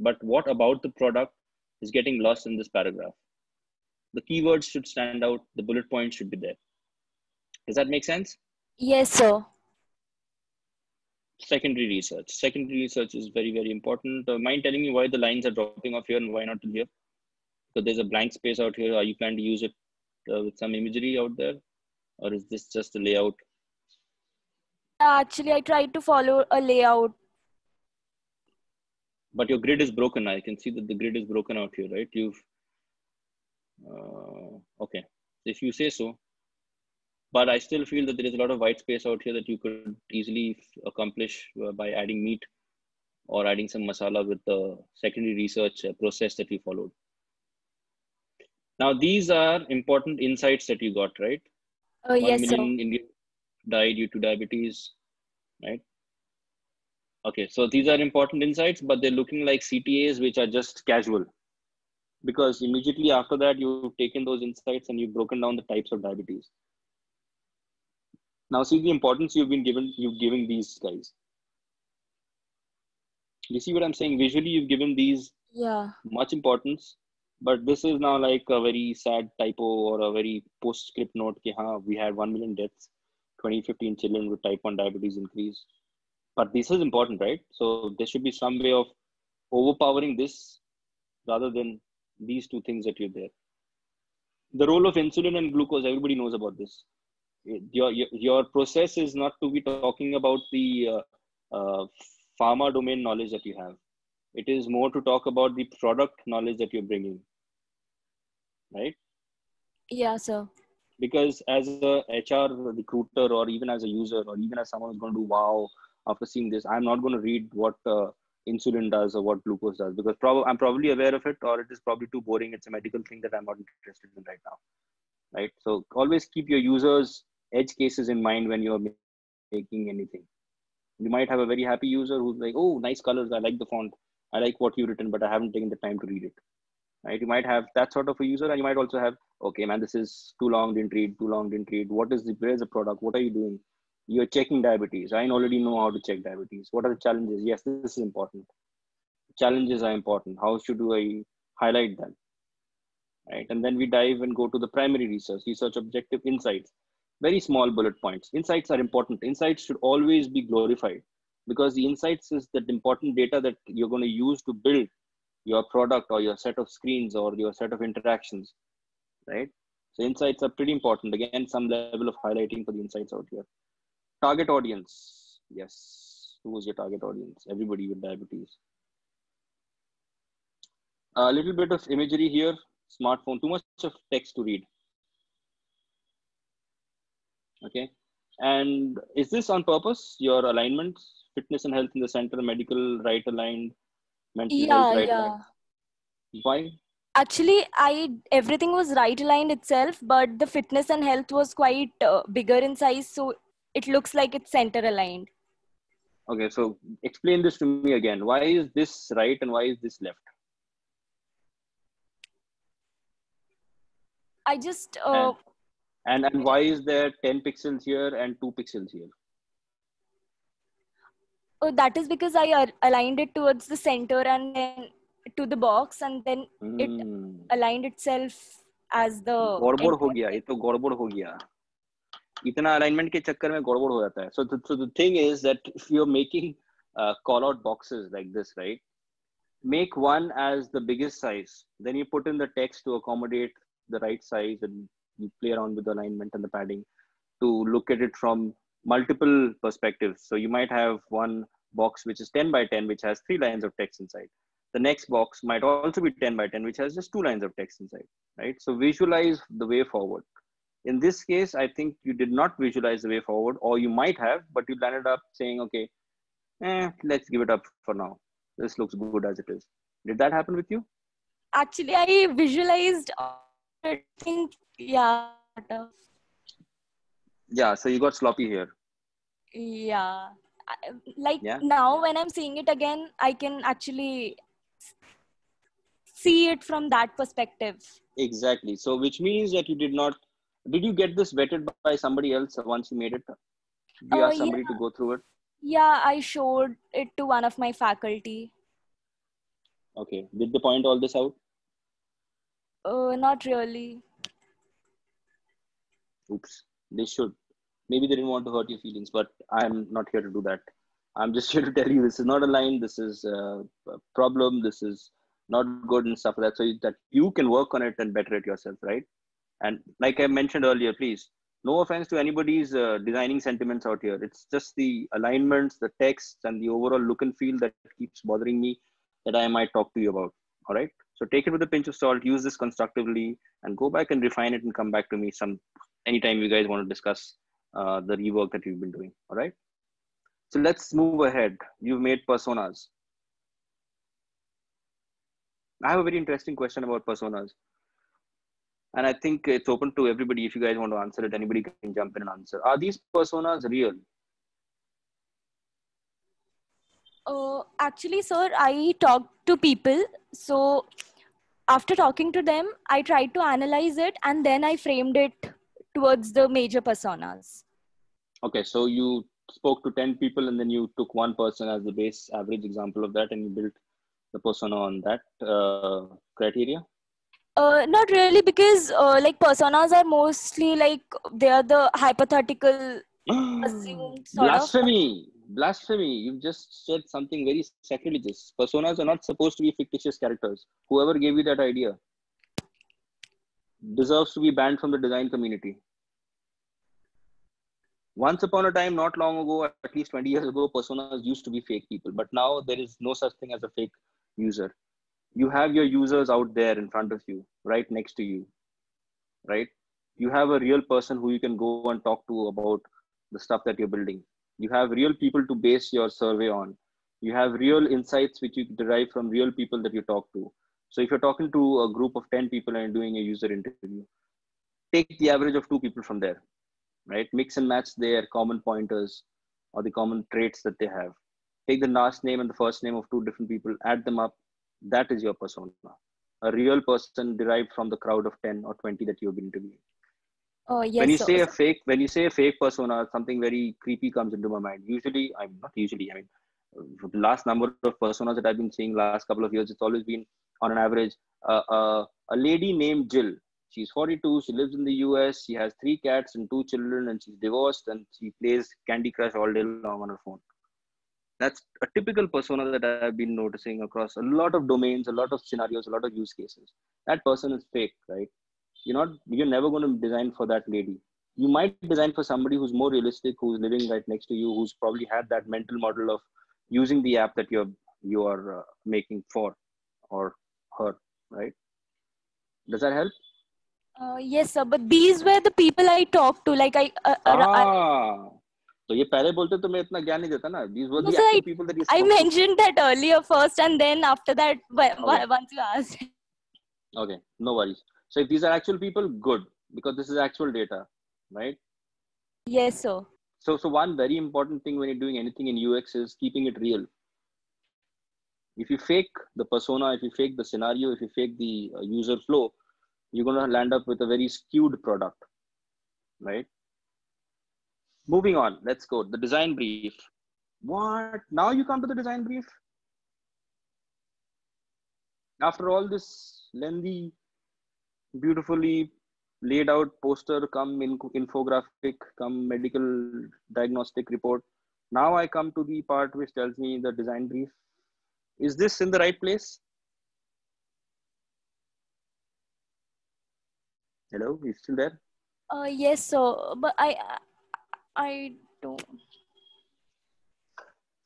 But what about the product is getting lost in this paragraph? The keywords should stand out. The bullet points should be there. Does that make sense? Yes, sir secondary research. Secondary research is very, very important. Uh, mind telling me why the lines are dropping off here and why not here? So there's a blank space out here. Are you planning to use it uh, with some imagery out there? Or is this just a layout? Actually, I tried to follow a layout. But your grid is broken. I can see that the grid is broken out here, right? You've, uh, okay. If you say so, but I still feel that there is a lot of white space out here that you could easily accomplish uh, by adding meat or adding some masala with the secondary research uh, process that we followed. Now, these are important insights that you got, right? Oh, yes, One million Indians died due to diabetes, right? Okay, so these are important insights, but they're looking like CTAs, which are just casual. Because immediately after that, you've taken those insights and you've broken down the types of diabetes. Now see the importance you've been given, you've given these guys. You see what I'm saying? Visually, you've given these yeah much importance, but this is now like a very sad typo or a very postscript note. Ki, haan, we had 1 million deaths, 2015 children with type 1 diabetes increase. But this is important, right? So there should be some way of overpowering this rather than these two things that you're there. The role of insulin and glucose, everybody knows about this your, your process is not to be talking about the uh, uh, pharma domain knowledge that you have. It is more to talk about the product knowledge that you're bringing right? Yeah sir. Because as a hr recruiter or even as a user or even as someone who's going to do wow after seeing this i'm not going to read what uh, insulin does or what glucose does because prob- i'm probably aware of it or it is probably too boring. It's a medical thing that i'm not interested in right now right? So always keep your users edge cases in mind when you're making anything. You might have a very happy user who's like oh nice colors. I like the font. I like what you've written but i haven't taken the time to read it. Right? You might have that sort of a user and you might also have okay man this is too long didn't read too long didn't read. What is the where's the product? What are you doing? You're checking diabetes. I already know how to check diabetes. What are the challenges? Yes this is important. Challenges are important. How should i highlight them? Right? And then we dive and go to the primary research research objective insights very small bullet points. Insights are important. Insights should always be glorified because the insights is that important data that you're going to use to build your product or your set of screens or your set of interactions right? So insights are pretty important. Again some level of highlighting for the insights out here. Target audience. Yes. Who is your target audience? Everybody with diabetes. A little bit of imagery here. Smartphone. Too much of text to read okay. And is this on purpose your alignment fitness and health in the center medical right aligned mental yeah health right yeah. aligned? Why? Actually i everything was right aligned itself but the fitness and health was quite uh, bigger in size so it looks like it's center aligned. Okay so explain this to me again. Why is this right and why is this left? I just uh, and and why is there 10 pixels here and 2 pixels here oh, that is because i uh, aligned it towards the center and then to the box and then it Hmm. aligned itself as the गड़बड़ हो गया ये तो गड़बड़ हो गया इतना alignment के चक्कर में गड़बड़ हो जाता है so the, so the thing is that if you're making uh, call out boxes like this right make one as the biggest size then you put in the text to accommodate the right size and you play around with the alignment and the padding to look at it from multiple perspectives. So you might have one box which is 10 by 10 which has three lines of text inside. The next box might also be 10 by 10 which has just two lines of text inside right? So visualize the way forward. In this case i think you did not visualize the way forward or you might have but you landed up saying okay eh, let's give it up for now. This looks good as it is. Did that happen with you? Actually i visualized i think yeah yeah so you got sloppy here. Yeah. Like Yeah. now when i'm seeing it again i can actually see it from that perspective. Exactly. So which means that you did not did you get this vetted by somebody else once you made it? You Uh, ask somebody to go through it? Yeah i showed it to one of my faculty. Okay. Did they point all this out? Uh, not really oops. They should. Maybe they didn't want to hurt your feelings but i'm not here to do that. I'm just [laughs] here to tell you this is not a line this is a problem this is not good and stuff like that so that you can work on it and better it yourself right? And like i mentioned earlier please no offense to anybody's uh, designing sentiments out here. It's just the alignments the text and the overall look and feel that keeps bothering me that i might talk to you about all right? So take it with a pinch of salt use this constructively and go back and refine it and come back to me some anytime you guys want to discuss uh, the rework that you've been doing. All right. So let's move ahead. You've made personas. I have a very interesting question about personas. And I think it's open to everybody. If you guys want to answer it, anybody can jump in and answer. Are these personas real? Uh, actually, sir, I talked to people. So after talking to them, I tried to analyze it and then I framed it towards the major personas. Okay. So you spoke to 10 people and then you took one person as the base average example of that and you built the persona on that uh, criteria. Uh, not really, because uh, like personas are mostly like they are the hypothetical assumed [gasps] sort of. blasphemy blasphemy you've just said something very sacrilegious personas are not supposed to be fictitious characters whoever gave you that idea deserves to be banned from the design community once upon a time, not long ago, at least 20 years ago, personas used to be fake people. But now there is no such thing as a fake user. You have your users out there in front of you, right next to you, right? You have a real person who you can go and talk to about the stuff that you're building. You have real people to base your survey on. You have real insights which you derive from real people that you talk to. So if you're talking to a group of 10 people and doing a user interview, take the average of two people from there right? Mix and match their common pointers or the common traits that they have. Take the last name and the first name of two different people, add them up. That is your persona. A real person derived from the crowd of 10 or 20 that you've been interviewing. Oh, yes. When you say a fake, when you say a fake persona, something very creepy comes into my mind. Usually, I'm not usually, I mean, the last number of personas that I've been seeing last couple of years, it's always been on an average uh, uh, a lady named Jill She's 42. She lives in the US. She has three cats and two children, and she's divorced. And she plays Candy Crush all day long on her phone. That's a typical persona that I've been noticing across a lot of domains, a lot of scenarios, a lot of use cases. That person is fake, right? You're not. You're never going to design for that lady. You might design for somebody who's more realistic, who's living right next to you, who's probably had that mental model of using the app that you're you are uh, making for or her, right? Does that help? Uh, yes, sir. But these were the people I talked to. Like I. Uh, uh, I ah, तो ये पहले बोलते तो मैं इतना ज्ञान नहीं देता ना these were No, the sir, actual I- people that you I spoke to. mentioned that earlier first, and then after that, wh- wh- Okay. once you asked. okay no worries so if these are actual people good because this is actual data right Yes, sir. so so one very important thing when you're doing anything in ux is keeping it real if you fake the persona if you fake the scenario if you fake the uh, user flow you're going to land up with a very skewed product right? Moving on let's go. The design brief. What? Now you come to the design brief? After all this lengthy beautifully laid out poster come in infographic come medical diagnostic report now i come to the part which tells me the design brief. Is this in the right place hello you still there? Uh, yes, so, But I, I don't.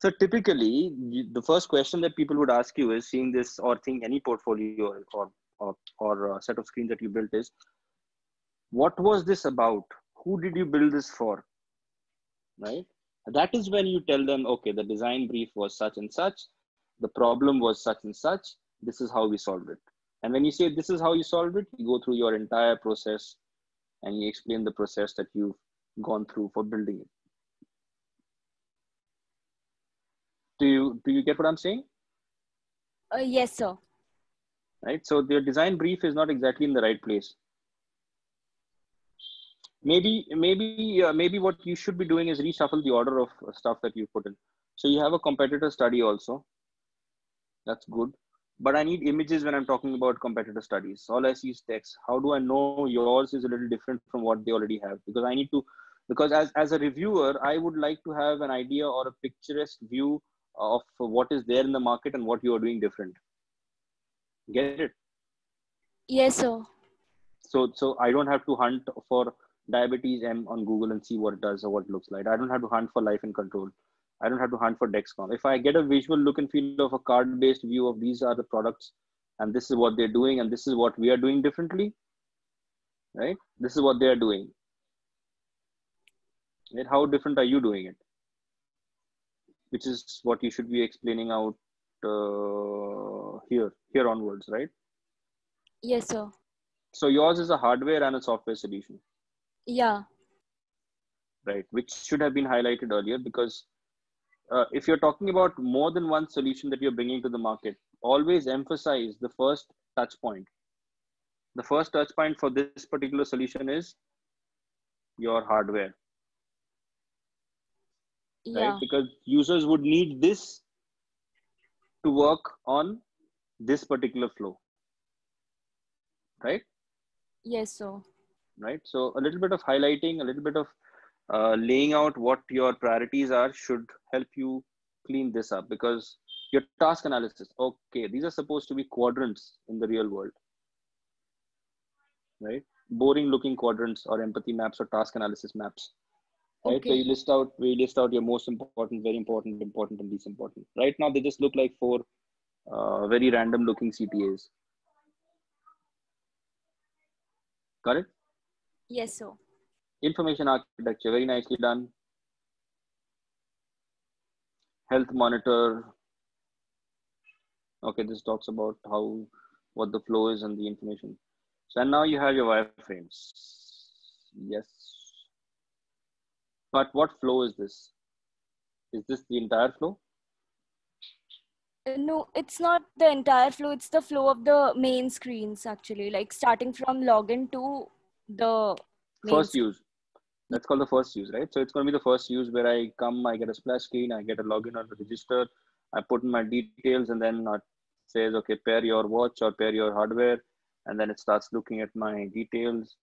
so typically the first question that people would ask you is seeing this or think any portfolio or or or, or uh, set of screens that you built is what was this about? Who did you build this for? Right? That is when you tell them okay the design brief was such and such the problem was such and such this is how we solved it and when you say this is how you solved it you go through your entire process and you explain the process that you've gone through for building it. Do you do you get what i'm saying? Uh, yes, sir. right? So their design brief is not exactly in the right place. Maybe maybe uh, maybe what you should be doing is reshuffle the order of stuff that you put in. So you have a competitor study also. That's good but i need images when i'm talking about competitor studies. All i see is text. How do i know yours is a little different from what they already have? Because i need to because as, as a reviewer i would like to have an idea or a picturesque view of what is there in the market and what you are doing different. Get it? Yes, sir. so so i don't have to hunt for diabetes m on google and see what it does or what it looks like. I don't have to hunt for life and control i don't have to hunt for dexcom. If i get a visual look and feel of a card based view of these are the products and this is what they're doing and this is what we are doing differently right? This is what they are doing. Right? How different are you doing it? Which is what you should be explaining out uh, here here onwards right? Yes, sir. so yours is a hardware and a software solution. Yeah. right which should have been highlighted earlier because uh, if you're talking about more than one solution that you're bringing to the market always emphasize the first touch point the first touch point for this particular solution is your hardware Yeah. right because users would need this to work on this particular flow right Yes, so. right so a little bit of highlighting a little bit of uh, laying out what your priorities are should help you clean this up because your task analysis okay these are supposed to be quadrants in the real world right? Boring looking quadrants or empathy maps or task analysis maps right? Okay. so you list out we list out your most important very important important and least important. Right now they just look like four uh, very random looking ctas correct Yes, sir. Information architecture very nicely done. Health monitor. Okay this talks about how what the flow is and the information. So and now you have your wireframes. Yes. But what flow is this? Is this the entire flow? No, it's not the entire flow. It's the flow of the main screens actually, like starting from login to the first screen. use that's called the first use right? So it's going to be the first use where i come i get a splash screen i get a login or a register i put in my details and then it says okay pair your watch or pair your hardware and then it starts looking at my details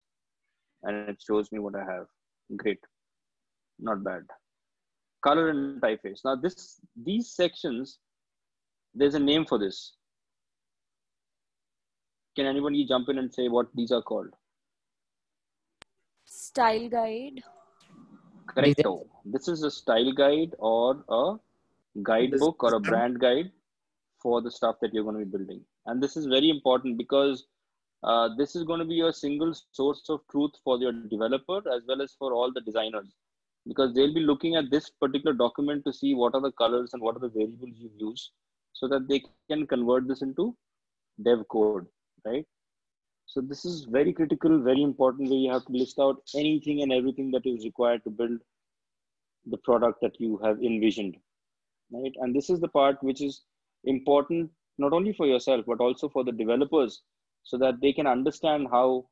and it shows me what i have. Great. Not bad. Color and typeface. Now this these sections there's a name for this. Can anybody jump in and say what these are called Style guide. Correcto. This is a style guide or a guidebook or a brand guide for the stuff that you're going to be building. And this is very important because uh, this is going to be your single source of truth for your developer as well as for all the designers because they'll be looking at this particular document to see what are the colors and what are the variables you use so that they can convert this into dev code, right? So this is very critical, very important where you have to list out anything and everything that is required to build the product that you have envisioned, right? And this is the part which is important not only for yourself but also for the developers so that they can understand how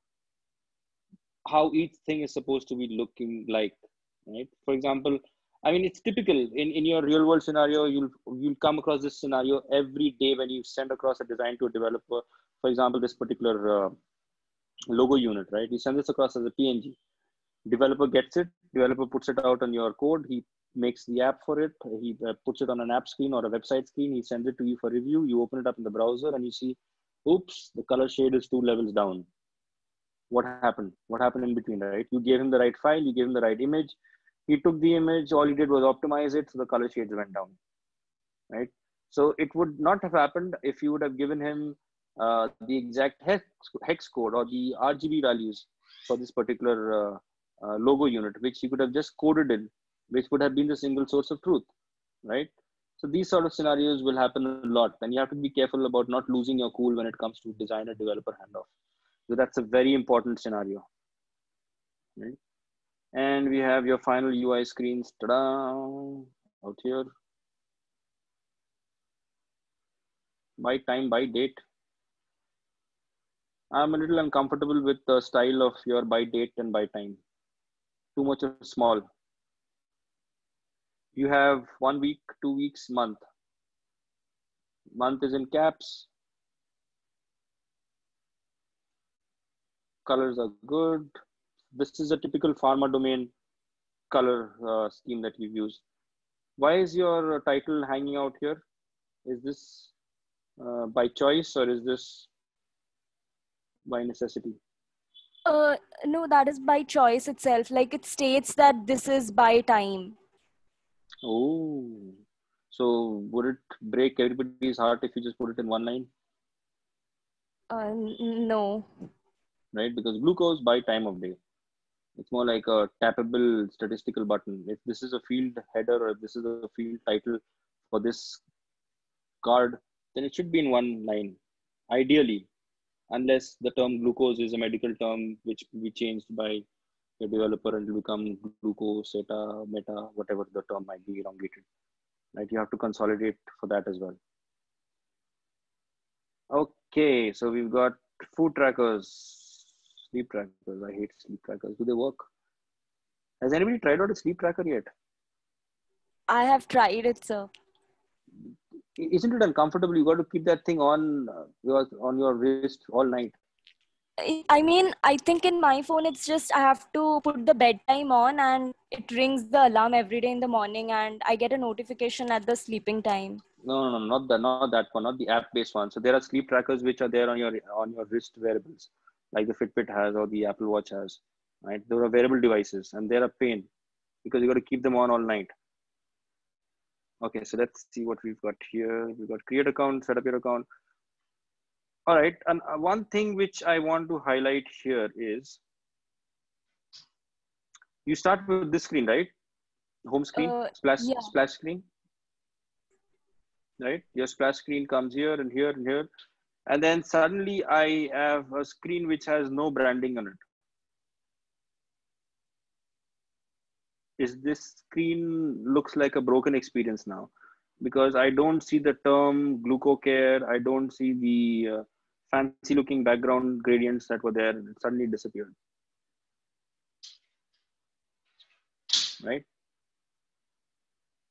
how each thing is supposed to be looking like, right? For example, I mean it's typical in, in your real world scenario, you'll you'll come across this scenario every day when you send across a design to a developer. For example, this particular uh, logo unit, right? You send this across as a PNG. Developer gets it. Developer puts it out on your code. He makes the app for it. He uh, puts it on an app screen or a website screen. He sends it to you for review. You open it up in the browser and you see, oops, the color shade is two levels down. What happened? What happened in between, right? You gave him the right file. You gave him the right image. He took the image. All he did was optimize it, so the color shades went down, right? So it would not have happened if you would have given him uh, the exact hex, hex code or the RGB values for this particular uh, uh, logo unit, which he could have just coded in, which would have been the single source of truth, right? So these sort of scenarios will happen a lot, and you have to be careful about not losing your cool when it comes to designer developer handoff. So that's a very important scenario, right? And we have your final UI screens, ta-da, out here. By time, by date. I'm a little uncomfortable with the style of your by date and by time. Too much of small. You have one week, two weeks, month. Month is in caps. Colors are good. This is a typical pharma domain color uh, scheme that you've used. Why is your title hanging out here? Is this uh, by choice or is this by necessity? Uh, no, that is by choice itself. Like it states that this is by time. Oh, so would it break everybody's heart if you just put it in one line, Uh, no. right? Because glucose by time of day. It's more like a tappable statistical button. If this is a field header or if this is a field title for this card, then it should be in one line, ideally, unless the term glucose is a medical term which be changed by the developer and become glucose, eta, meta, whatever the term might be elongated. Right? You have to consolidate for that as well. Okay, so we've got food trackers, sleep trackers. I hate sleep trackers. Do they work? Has anybody tried out a sleep tracker yet? I have tried it, sir. Isn't it uncomfortable? You got to keep that thing on uh, your on your wrist all night. I I mean, I think in my phone, it's just I have to put the bedtime on and it rings the alarm every day in the morning and I get a notification at the sleeping time. No, no, no, not that, not that one, not the app-based one. So there are sleep trackers which are there on your on your wrist wearables, like the Fitbit has or the Apple Watch has. Right? There are wearable devices, and they're a pain. because you got to keep them on all night. Okay, so let's see what we've got here. We've got create account, set up your account. All right, and uh, one thing which I want to highlight here is you start with this screen, right? Home screen, uh, splash, yeah. splash screen, right? Your splash screen comes here and here and here. And then suddenly I have a screen which has no branding on it. Is this screen looks like a broken experience now because I don't see the term glucocare. I don't see the uh, fancy looking background gradients that were there. It suddenly disappeared. Right?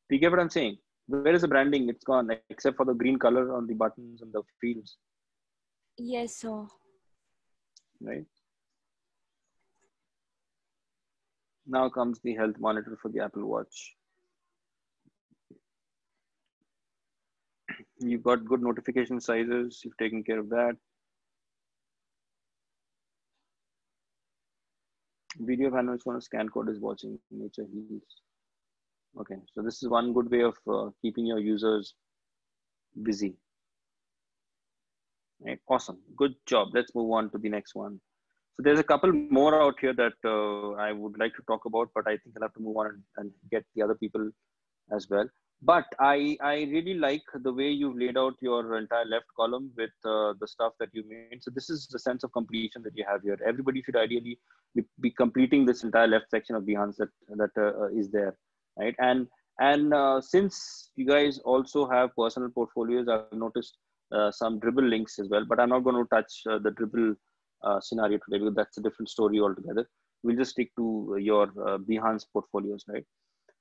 Do you get what I'm saying? Where is the branding? It's gone, except for the green color on the buttons and the fields. Yes, sir. Right? Now comes the health monitor for the Apple Watch. You've got good notification sizes. You've taken care of that. Video of animals on a scan code is watching nature heals. Okay, so this is one good way of uh, keeping your users busy. Right, awesome, good job. Let's move on to the next one. So there's a couple more out here that uh, I would like to talk about, but I think I'll have to move on and, and get the other people as well. But I, I really like the way you've laid out your entire left column with uh, the stuff that you made. So this is the sense of completion that you have here. Everybody should ideally be, completing this entire left section of Behance that that uh, is there, right? And and uh, since you guys also have personal portfolios, I've noticed uh, some Dribbble links as well. But I'm not going to touch uh, the Dribbble uh, scenario today because that's a different story altogether. We'll just stick to your uh, Behance portfolios, right?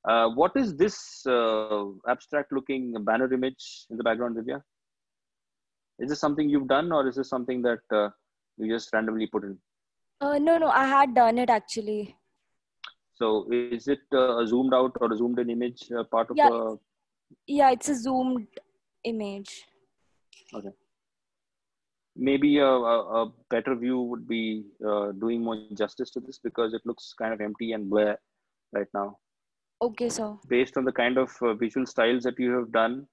Uh, what is this uh, abstract looking banner image in the background, Divya? Is this something you've done or is this something that uh, you just randomly put in? Uh, no, no, I had done it actually. So is it a zoomed out or a zoomed in image part of yeah, a... Yeah, it's a zoomed image. Okay maybe a, a, a, better view would be uh, doing more justice to this because it looks kind of empty and blur right now. Okay, so based on the kind of uh, visual styles that you have done,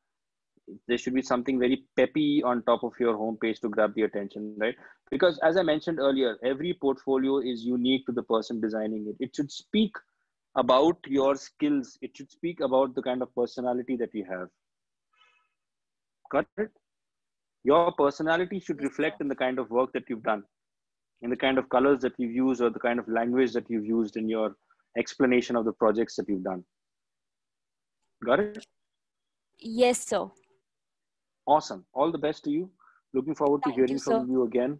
there should be something very peppy on top of your homepage to grab the attention, right? Because as I mentioned earlier, every portfolio is unique to the person designing it. It should speak about your skills. It should speak about the kind of personality that you have. Got it? Your personality should reflect in the kind of work that you've done in the kind of colors that you've used or the kind of language that you've used in your explanation of the projects that you've done. Got it? Yes sir. Awesome. All the best to you. Looking forward Thank to hearing you, from you again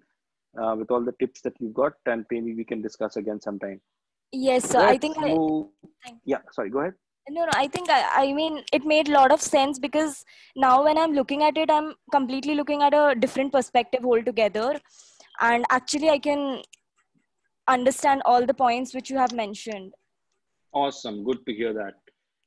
uh, with all the tips that you've got and maybe we can discuss again sometime. Yes sir. Let's i think. I... yeah sorry go ahead no no i think I, I mean it made a lot of sense because now when i'm looking at it i'm completely looking at a different perspective altogether. And actually i can understand all the points which you have mentioned. Awesome. Good to hear that.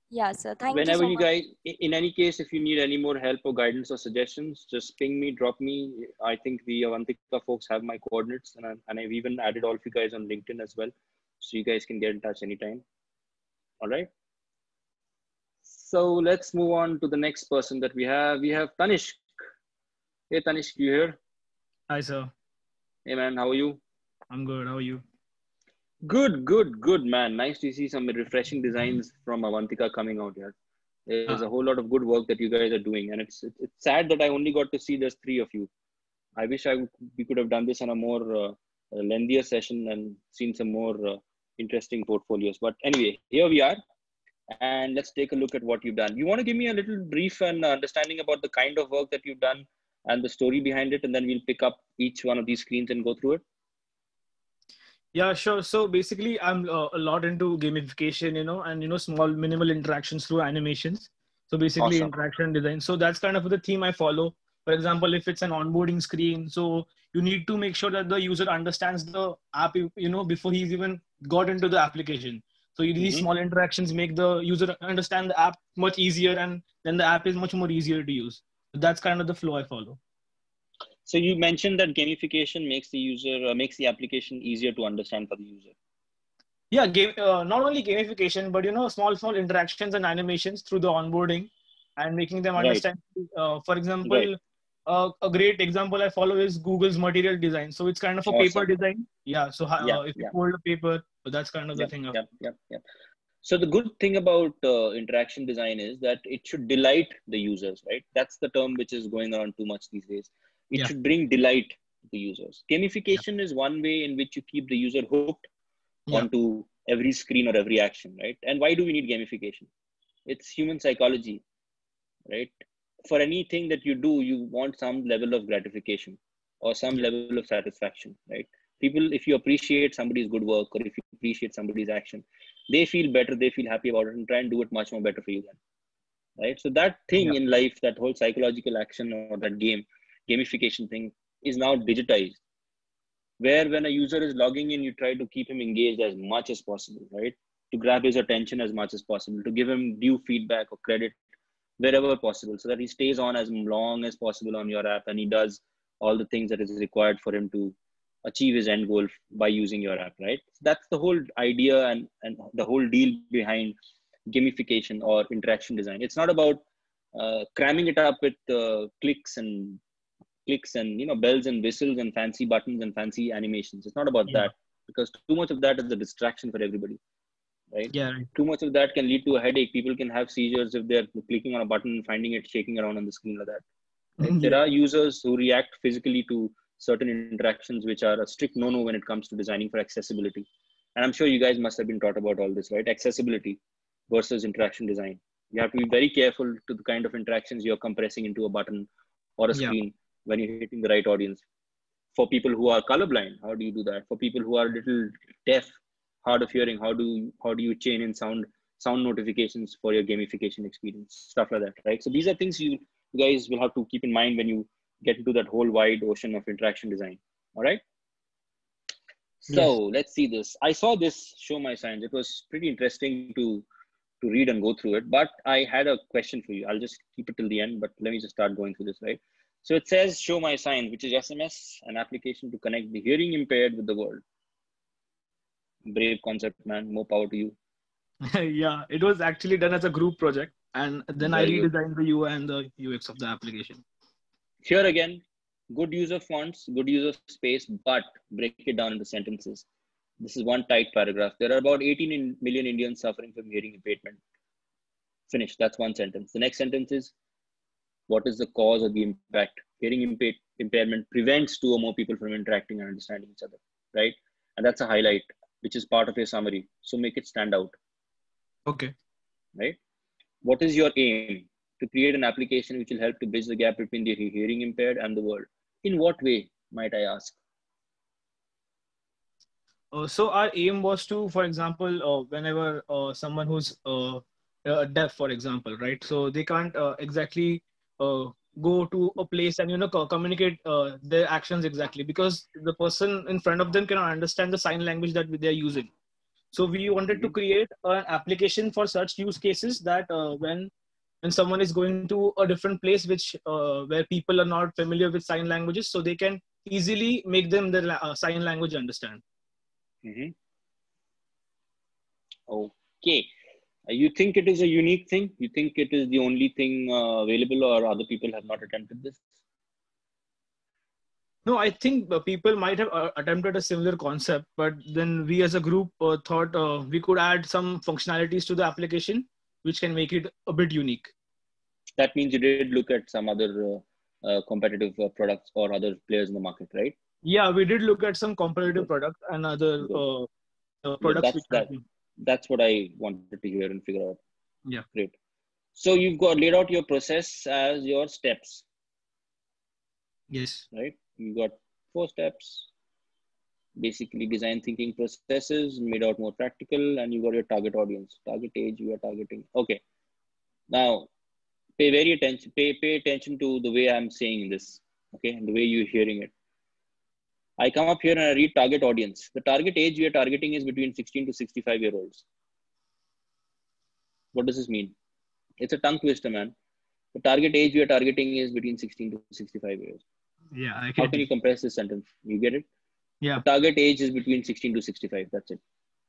Yeah sir. Thank whenever you, so you guys in any case if you need any more help or guidance or suggestions just ping me drop me. I think the avantika folks have my coordinates and, I, and i've even added all of you guys on linkedin as well. So you guys can get in touch anytime. All right so let's move on to the next person that we have. We have Tanishk. Hey Tanishk, you here? Hi sir. Hey man, how are you? I'm good. How are you? Good, good, good man. Nice to see some refreshing designs from Avantika coming out here. There's ah. a whole lot of good work that you guys are doing, and it's it's sad that I only got to see there's three of you. I wish I we could have done this on a more uh, lengthier session and seen some more uh, interesting portfolios. But anyway, here we are and let's take a look at what you've done. You want to give me a little brief and understanding about the kind of work that you've done and the story behind it, and then we'll pick up each one of these screens and go through it. Yeah, sure. So basically, I'm uh, a lot into gamification, you know, and you know, small minimal interactions through animations. So basically, awesome. interaction design. So that's kind of the theme I follow. For example, if it's an onboarding screen, so you need to make sure that the user understands the app, you know, before he's even got into the application so these mm-hmm. small interactions make the user understand the app much easier, and then the app is much more easier to use. That's kind of the flow I follow. So you mentioned that gamification makes the user uh, makes the application easier to understand for the user. yeah game uh, not only gamification but you know small small interactions and animations through the onboarding and making them understand right. uh, for example right. uh, a great example i follow is google's material design so it's kind of a awesome. paper design yeah so uh, yeah, if yeah. you hold a paper so that's kind of yep, the thing yep, yep, yep. so the good thing about uh, interaction design is that it should delight the users right that's the term which is going around too much these days it yeah. should bring delight to the users gamification is one way in which you keep the user hooked yeah. onto every screen or every action, right? And why do we need gamification? It's human psychology, right? For anything that you do, you want some level of gratification or some level of satisfaction, right? People, if you appreciate somebody's good work or if you appreciate somebody's action, they feel better, they feel happy about it and try and do it much more better for you then. Right. So that thing yeah. in life, that whole psychological action or that game, gamification thing is now digitized where when a user is logging in, you try to keep him engaged as much as possible, right? To grab his attention as much as possible, to give him due feedback or credit wherever possible, so that he stays on as long as possible on your app and he does all the things that is required for him to achieve his end goal by using your app, right? That's the whole idea and, and the whole deal behind gamification or interaction design. It's not about uh, cramming it up with uh, clicks and clicks and you know bells and whistles and fancy buttons and fancy animations it's not about yeah. that because too much of that is a distraction for everybody right yeah right. too much of that can lead to a headache people can have seizures if they're clicking on a button and finding it shaking around on the screen like that right? mm-hmm. there are users who react physically to certain interactions which are a strict no-no when it comes to designing for accessibility and i'm sure you guys must have been taught about all this right accessibility versus interaction design you have to be very careful to the kind of interactions you're compressing into a button or a screen yeah when you're hitting the right audience. For people who are colorblind, how do you do that? For people who are a little deaf, hard of hearing, how do you, how do you chain in sound sound notifications for your gamification experience, stuff like that, right? So these are things you, you guys will have to keep in mind when you get into that whole wide ocean of interaction design. All right. So yes. let's see this. I saw this show my signs. It was pretty interesting to to read and go through it. But I had a question for you. I'll just keep it till the end. But let me just start going through this, right? So it says show my sign, which is SMS, an application to connect the hearing impaired with the world. Brave concept, man. More power to you. [laughs] yeah, it was actually done as a group project. And then Very I redesigned good. the UI and the UX of the application. Here again, good use of fonts, good use of space, but break it down into sentences. This is one tight paragraph. There are about 18 million Indians suffering from hearing impairment. Finish. That's one sentence. The next sentence is what is the cause of the impact hearing impa- impairment prevents two or more people from interacting and understanding each other right and that's a highlight which is part of your summary so make it stand out okay right what is your aim to create an application which will help to bridge the gap between the hearing impaired and the world. In what way might i ask? Uh, so our aim was to for example uh, whenever uh, someone who's uh, uh, deaf for example right? So they can't uh, exactly uh, go to a place and you know communicate uh, their actions exactly because the person in front of them cannot understand the sign language that they're using. So we wanted to mm-hmm. create an application for such use cases that uh, when when someone is going to a different place which uh, where people are not familiar with sign languages so they can easily make them the uh, sign language understand. Mm-hmm. okay. You think it is a unique thing? You think it is the only thing uh, available or other people have not attempted this? No i think uh, people might have uh, attempted a similar concept but then we as a group uh, thought uh, we could add some functionalities to the application which can make it a bit unique that means you did look at some other uh, uh competitive uh, products or other players in the market right yeah we did look at some competitive products and other uh, products yeah, which that, that's what I wanted to hear and figure out. Yeah. Great. So you've got laid out your process as your steps. Yes. Right. You got four steps. Basically, design thinking processes made out more practical, and you got your target audience, target age you are targeting. Okay. Now, pay very attention. Pay pay attention to the way I'm saying this. Okay, and the way you're hearing it. I come up here and I read target audience. The target age we are targeting is between 16 to 65 year olds. What does this mean? It's a tongue twister, man. The target age we are targeting is between 16 to 65 years. Yeah. I can How can you compress this sentence? You get it? Yeah. Target age is between 16 to 65. That's it.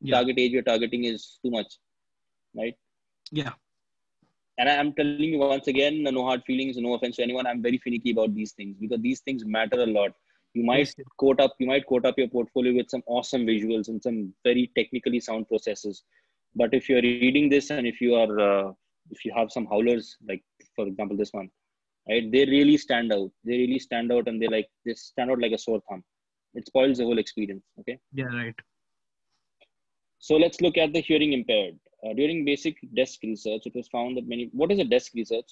yeah. target age you're targeting is too much, right? Yeah. And I'm telling you once again, no hard feelings, no offense to anyone. I'm very finicky about these things because these things matter a lot. You might yes. quote up, you might quote up your portfolio with some awesome visuals and some very technically sound processes. But if you're reading this and if you are, uh, if you have some howlers, like for example this one, right? They really stand out. They really stand out, and they like they stand out like a sore thumb. It spoils the whole experience. Okay. Yeah. Right. So let's look at the hearing impaired. Uh, during basic desk research, it was found that many. What is a desk research?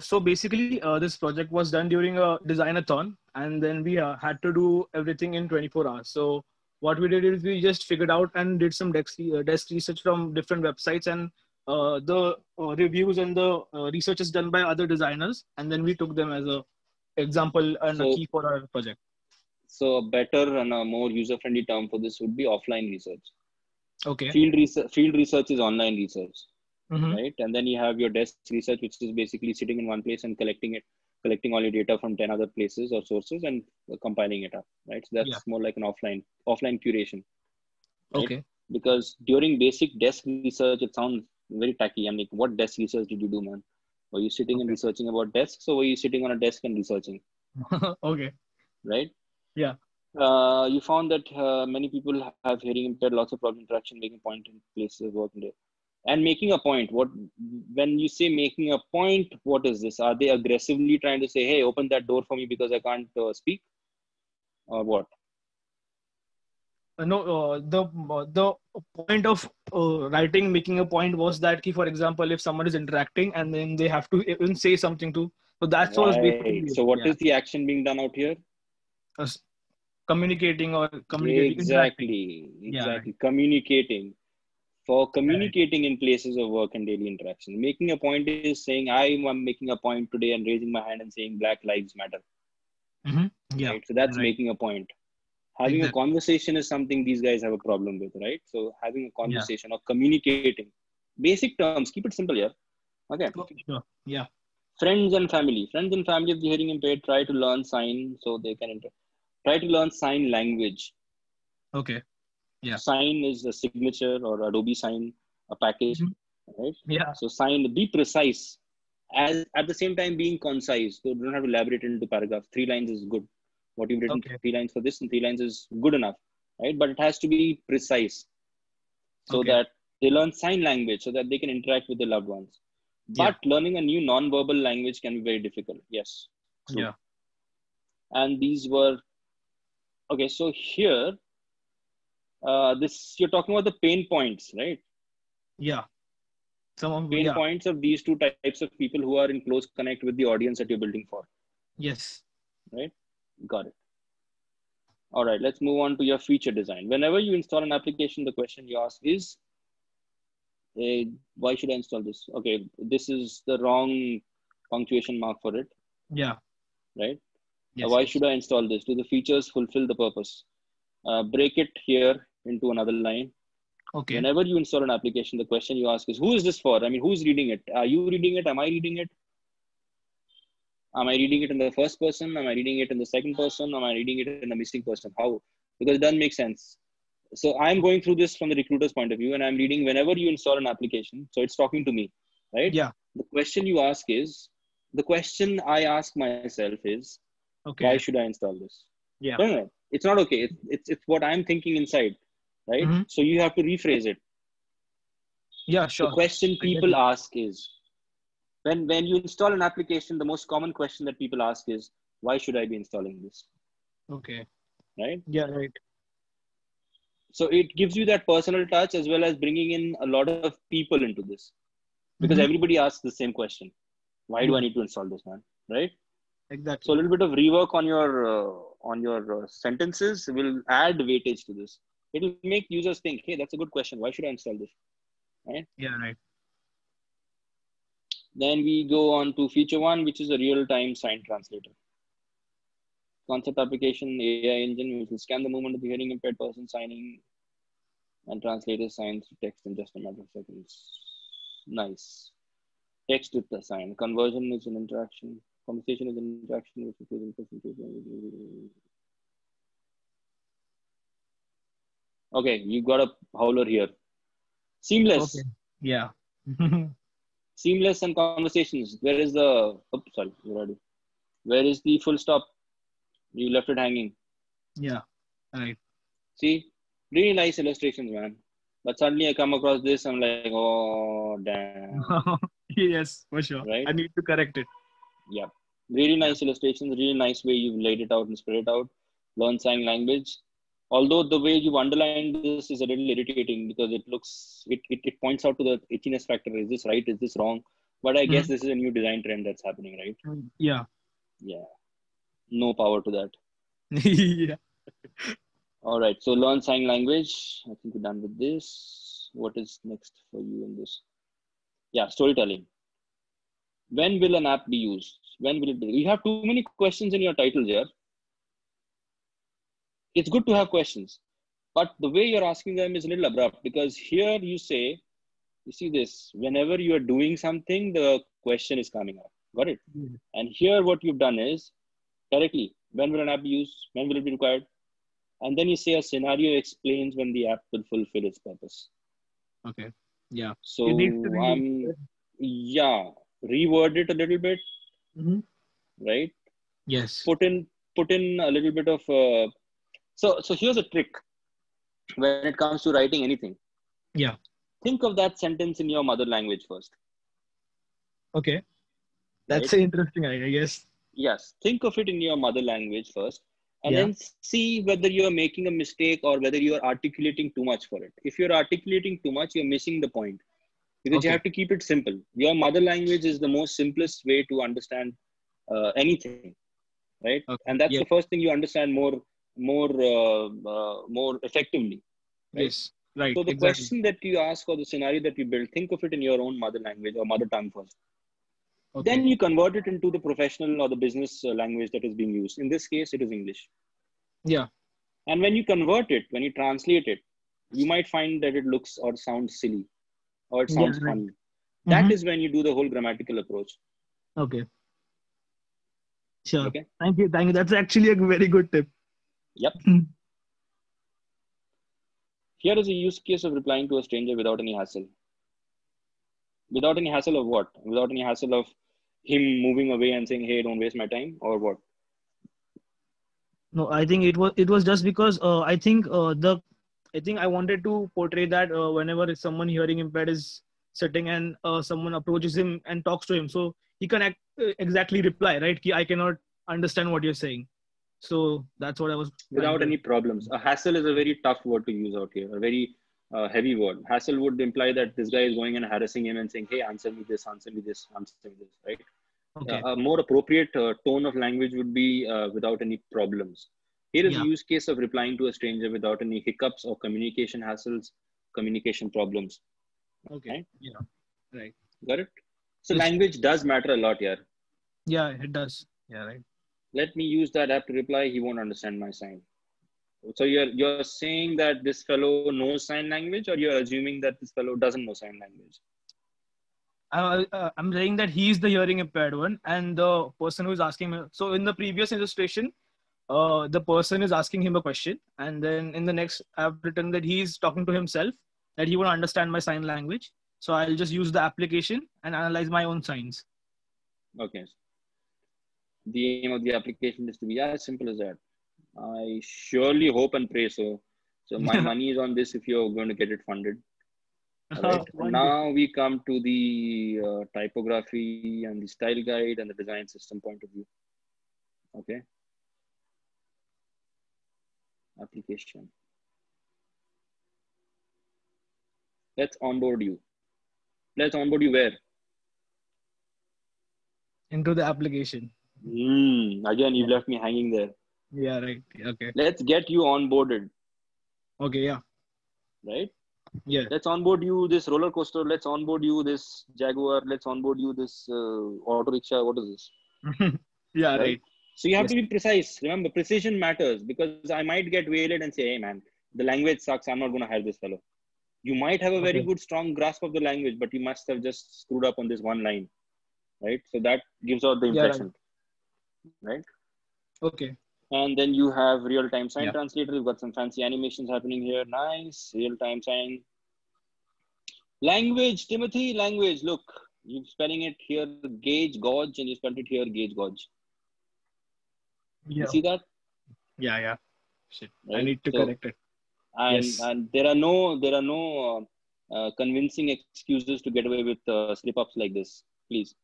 So basically, uh, this project was done during a designathon, and then we uh, had to do everything in 24 hours. So what we did is we just figured out and did some desk, uh, desk research from different websites and uh, the uh, reviews and the uh, research is done by other designers, and then we took them as a example and so, a key for our project. So a better and a more user-friendly term for this would be offline research. Okay. Field research. Field research is online research, mm-hmm. right? And then you have your desk research, which is basically sitting in one place and collecting it, collecting all your data from ten other places or sources and compiling it up, right? So that's yeah. more like an offline offline curation. Right? Okay. Because during basic desk research, it sounds very tacky. I'm like, what desk research did you do, man? Were you sitting okay. and researching about desks, or were you sitting on a desk and researching? [laughs] okay. Right. Yeah. Uh, you found that uh, many people have hearing impaired, lots of problem interaction, making point in places of work and and making a point. What when you say making a point, what is this? Are they aggressively trying to say, "Hey, open that door for me because I can't uh, speak," or what? Uh, no uh, the uh, the point of uh, writing making a point was that key for example if someone is interacting and then they have to even say something to so that's right. what so what yeah. is the action being done out here uh, communicating or communicating exactly exactly yeah. communicating for communicating right. in places of work and daily interaction making a point is saying i am making a point today and raising my hand and saying black lives matter mm-hmm. yeah right? so that's right. making a point having exactly. a conversation is something these guys have a problem with right so having a conversation yeah. or communicating basic terms keep it simple yeah okay sure. yeah friends and family friends and family of the hearing impaired try to learn sign so they can inter- try to learn sign language. Okay. Yeah. Sign is a signature or adobe sign a package mm-hmm. right? Yeah. So sign be precise. As at the same time being concise. So don't have to elaborate into paragraph. Three lines is good. What you've written okay. three lines for this and three lines is good enough right? But it has to be precise. So okay. that they learn sign language so that they can interact with their loved ones. But yeah. learning a new non-verbal language can be very difficult. Yes. True. yeah. And these were okay so here uh, this you're talking about the pain points right yeah some of pain yeah. points of these two types of people who are in close connect with the audience that you're building for yes right Got it. All right, let's move on to your feature design. Whenever you install an application, the question you ask is, hey, why should I install this? Okay, this is the wrong punctuation mark for it. Yeah. Right? Yes, why should I install this? Do the features fulfill the purpose? Uh, break it here into another line. Okay. Whenever you install an application, the question you ask is, who is this for? I mean, who's reading it? Are you reading it? Am I reading it? am i reading it in the first person am i reading it in the second person am i reading it in the missing person how because it doesn't make sense so i'm going through this from the recruiter's point of view and i'm reading whenever you install an application so it's talking to me right yeah the question you ask is the question i ask myself is okay. Why should i install this? Yeah. No, no, it's not okay. It's, it's, it's what i'm thinking inside right? Mm-hmm. so you have to rephrase it. Yeah sure. the question people ask is when when you install an application the most common question that people ask is why should i be installing this? Okay. Right? Yeah right. So it gives you that personal touch as well as bringing in a lot of people into this. Because mm-hmm. everybody asks the same question. Why do i need to install this man? Right exactly so a little bit of rework on your uh, on your uh, sentences will add weightage to this it'll make users think hey that's a good question why should i install this right yeah right then we go on to feature one, which is a real-time sign translator. Concept application AI engine, which will scan the movement of the hearing impaired person signing and translate his signs to text in just a matter of seconds. Nice. Text to the sign. Conversion is an interaction. Conversation is an interaction which is in person. Okay, you got a howler here. Seamless. Okay. Yeah. [laughs] Seamless and conversations. Where is the? Oh, sorry, ready. Where is the full stop? You left it hanging. Yeah. Right. See, really nice illustrations, man. But suddenly I come across this, I'm like, oh damn. [laughs] yes, for sure. Right. I need to correct it. Yeah. Really nice illustrations. Really nice way you've laid it out and spread it out. Learn sign language. Although the way you underlined this is a little irritating because it looks it, it, it points out to the itchiness factor is this right is this wrong? But i mm-hmm. guess this is a new design trend that's happening right? Mm, yeah. Yeah. No power to that. [laughs] Yeah. All right. So learn sign language. I think we're done with this. What is next for you in this? Yeah storytelling. When will an app be used when will it be you have too many questions in your title here it's good to have questions, but the way you're asking them is a little abrupt because here you say, you see this, whenever you are doing something, the question is coming up. Got it? Mm-hmm. And here what you've done is directly, when will an app be used? When will it be required? And then you say a scenario explains when the app will fulfill its purpose. Okay. Yeah. So um, yeah, reword it a little bit. Mm-hmm. Right. Yes. Put in put in a little bit of uh, so, so here's a trick when it comes to writing anything. Yeah. Think of that sentence in your mother language first. Okay. That's right? interesting idea, yes. Yes. Think of it in your mother language first and yeah. then see whether you're making a mistake or whether you're articulating too much for it. If you're articulating too much, you're missing the point because okay. you have to keep it simple. Your mother language is the most simplest way to understand uh, anything, right? Okay. And that's yeah. the first thing you understand more more uh, uh, more effectively. Right? Yes, right. So the exactly. question that you ask or the scenario that you build, think of it in your own mother language or mother tongue first. Okay. Then you convert it into the professional or the business uh, language that is being used. In this case, it is English. Yeah. And when you convert it, when you translate it, you might find that it looks or sounds silly or it sounds yeah, funny. That mm-hmm. is when you do the whole grammatical approach. Okay. Sure. Okay. Thank you. Thank you. That's actually a very good tip. Yep. Hmm. Here is a use case of replying to a stranger without any hassle. Without any hassle of what? Without any hassle of him moving away and saying, "Hey, don't waste my time," or what? No, I think it was it was just because uh, I think uh, the I think I wanted to portray that uh, whenever someone hearing impaired is sitting and uh, someone approaches him and talks to him, so he can act, uh, exactly reply, right? I cannot understand what you're saying. So that's what I was. Without any problems. A hassle is a very tough word to use out here, a very uh, heavy word. Hassle would imply that this guy is going and harassing him and saying, hey, answer me this, answer me this, answer me this, right? Okay. Uh, a more appropriate uh, tone of language would be uh, without any problems. Here is yeah. a use case of replying to a stranger without any hiccups or communication hassles, communication problems. Okay. Right? Yeah. Right. Got it? So language does matter a lot here. Yeah, it does. Yeah, right let me use that app to reply, he won't understand my sign. So you're you're saying that this fellow knows sign language, or you're assuming that this fellow doesn't know sign language? Uh, uh, I'm saying that he's the hearing impaired one, and the person who is asking him. So in the previous illustration, uh, the person is asking him a question, and then in the next, I've written that he's talking to himself, that he won't understand my sign language. So I'll just use the application and analyze my own signs. Okay the aim of the application is to be as simple as that. I surely hope and pray so. So my [laughs] money is on this if you're going to get it funded. [laughs] Right. now we come to the uh, typography and the style guide and the design system point of view. Okay. Application. Let's onboard you. Let's onboard you where? Into the application. Mm, again, you've left me hanging there. Yeah, right. Okay. Let's get you onboarded. Okay, yeah. Right? Yeah. Let's onboard you this roller coaster. Let's onboard you this Jaguar. Let's onboard you this uh, auto rickshaw. What is this? [laughs] yeah, right? right? So you have yes. to be precise. Remember, precision matters because I might get waylaid and say, hey, man, the language sucks. I'm not going to hire this fellow. You might have a very okay. good, strong grasp of the language, but you must have just screwed up on this one line. Right? So that gives out the impression. Yeah, right right? Okay. And then you have real-time sign yeah. translator. You've got some fancy animations happening here. Nice. Real-time sign. Language, Timothy, language. Look, you're spelling it here gauge, gauge, and you spelled it here gauge, gauge. Yeah. You see that? Yeah, yeah. Shit. Right? I need to so, correct it. And, yes. and there are no there are no uh, uh, convincing excuses to get away with uh, slip ups like this. Please.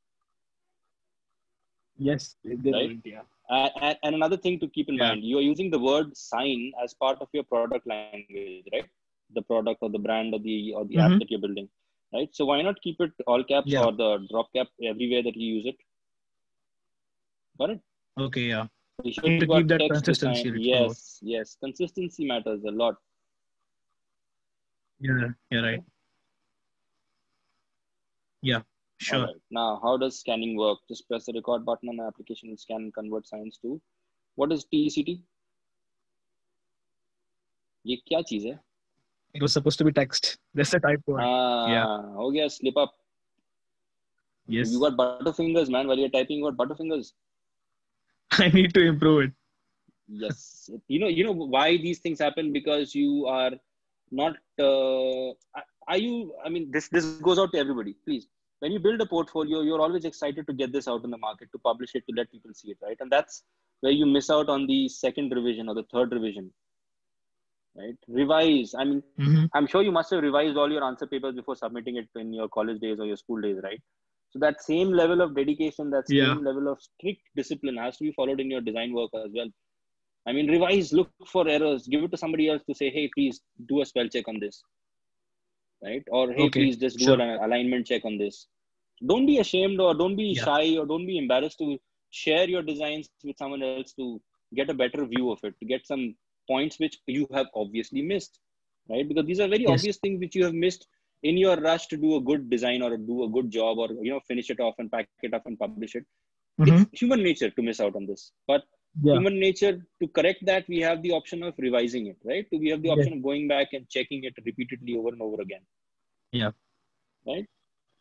Yes, right? yeah. and, and another thing to keep in yeah. mind, you are using the word sign as part of your product language, right? The product or the brand or the or the mm-hmm. app that you're building, right? So why not keep it all caps yeah. or the drop cap everywhere that you use it? Got it? Okay, yeah You should to keep that consistency. Yes, yes. Consistency matters a lot. Yeah, you're right. Yeah. Sure. Right. Now, how does scanning work? Just press the record button on the application and scan and convert signs to. What is TECT? ये क्या चीज है? It was supposed to be text. That's a type word. Ah, yeah. हो गया slip up. Yes. You got butterfingers, man. While you're typing, you got butterfingers. [laughs] I need to improve it. yes. You know, you know why these things happen because you are not. Uh, are you? I mean, this this goes out to everybody. Please when you build a portfolio, you're always excited to get this out in the market, to publish it, to let people see it, right? And that's where you miss out on the second revision or the third revision, right? Revise. I mean, mm-hmm. I'm sure you must have revised all your answer papers before submitting it in your college days or your school days, right? So that same level of dedication, that same yeah. level of strict discipline has to be followed in your design work as well. I mean, revise, look for errors, give it to somebody else to say, hey, please do a spell check on this right? Or hey, okay. please just do sure. an alignment check on this. Don't be ashamed or don't be yeah. shy or don't be embarrassed to share your designs with someone else to get a better view of it, to get some points which you have obviously missed, right? Because these are very yes. obvious things which you have missed in your rush to do a good design or do a good job or you know finish it off and pack it up and publish it. Mm-hmm. It's human nature to miss out on this, but yeah. human nature to correct that we have the option of revising it right? We have the option yeah. of going back and checking it repeatedly over and over again. Yeah. Right?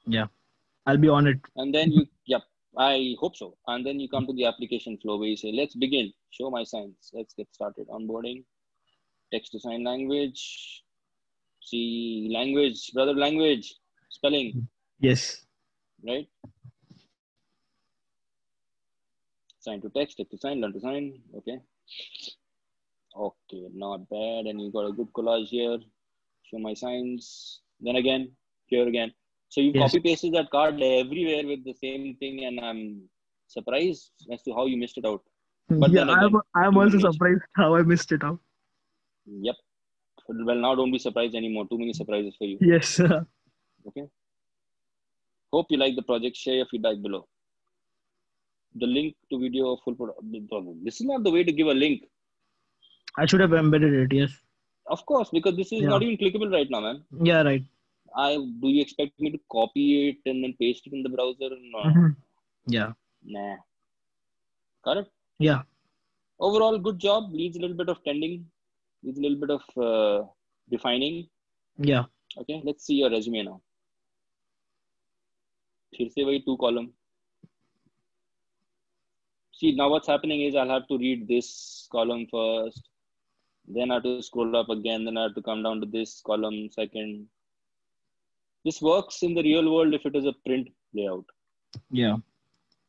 Yeah. I'll be on it. And then you yep i hope so. And then you come to the application flow where you say let's begin. Show my signs let's get started. Onboarding text to sign language see language brother language spelling yes right sign to text, text to sign, learn to sign. Okay. Okay, not bad. And you got a good collage here. Show my signs. Then again, here again. So you yes. copy pasted that card everywhere with the same thing, and I'm surprised as to how you missed it out. But yeah, I'm, I'm also surprised how I missed it out. Yep. Well, now don't be surprised anymore. Too many surprises for you. Yes. okay. Hope you like the project. Share your feedback below the link to video full product. This is not the way to give a link. I should have embedded it. Yes. Of course, because this is yeah. not even clickable right now, man. Yeah, right. I do you expect me to copy it and then paste it in the browser? No. Mm-hmm. Yeah. Nah. Correct. Yeah. Overall, good job. Needs a little bit of tending Needs a little bit of uh, defining. Yeah. Okay. Let's see your resume now. फिर से वही two column see now what's happening is I'll have to read this column first, then I have to scroll up again, then I have to come down to this column second. This works in the real world if it is a print layout. Yeah.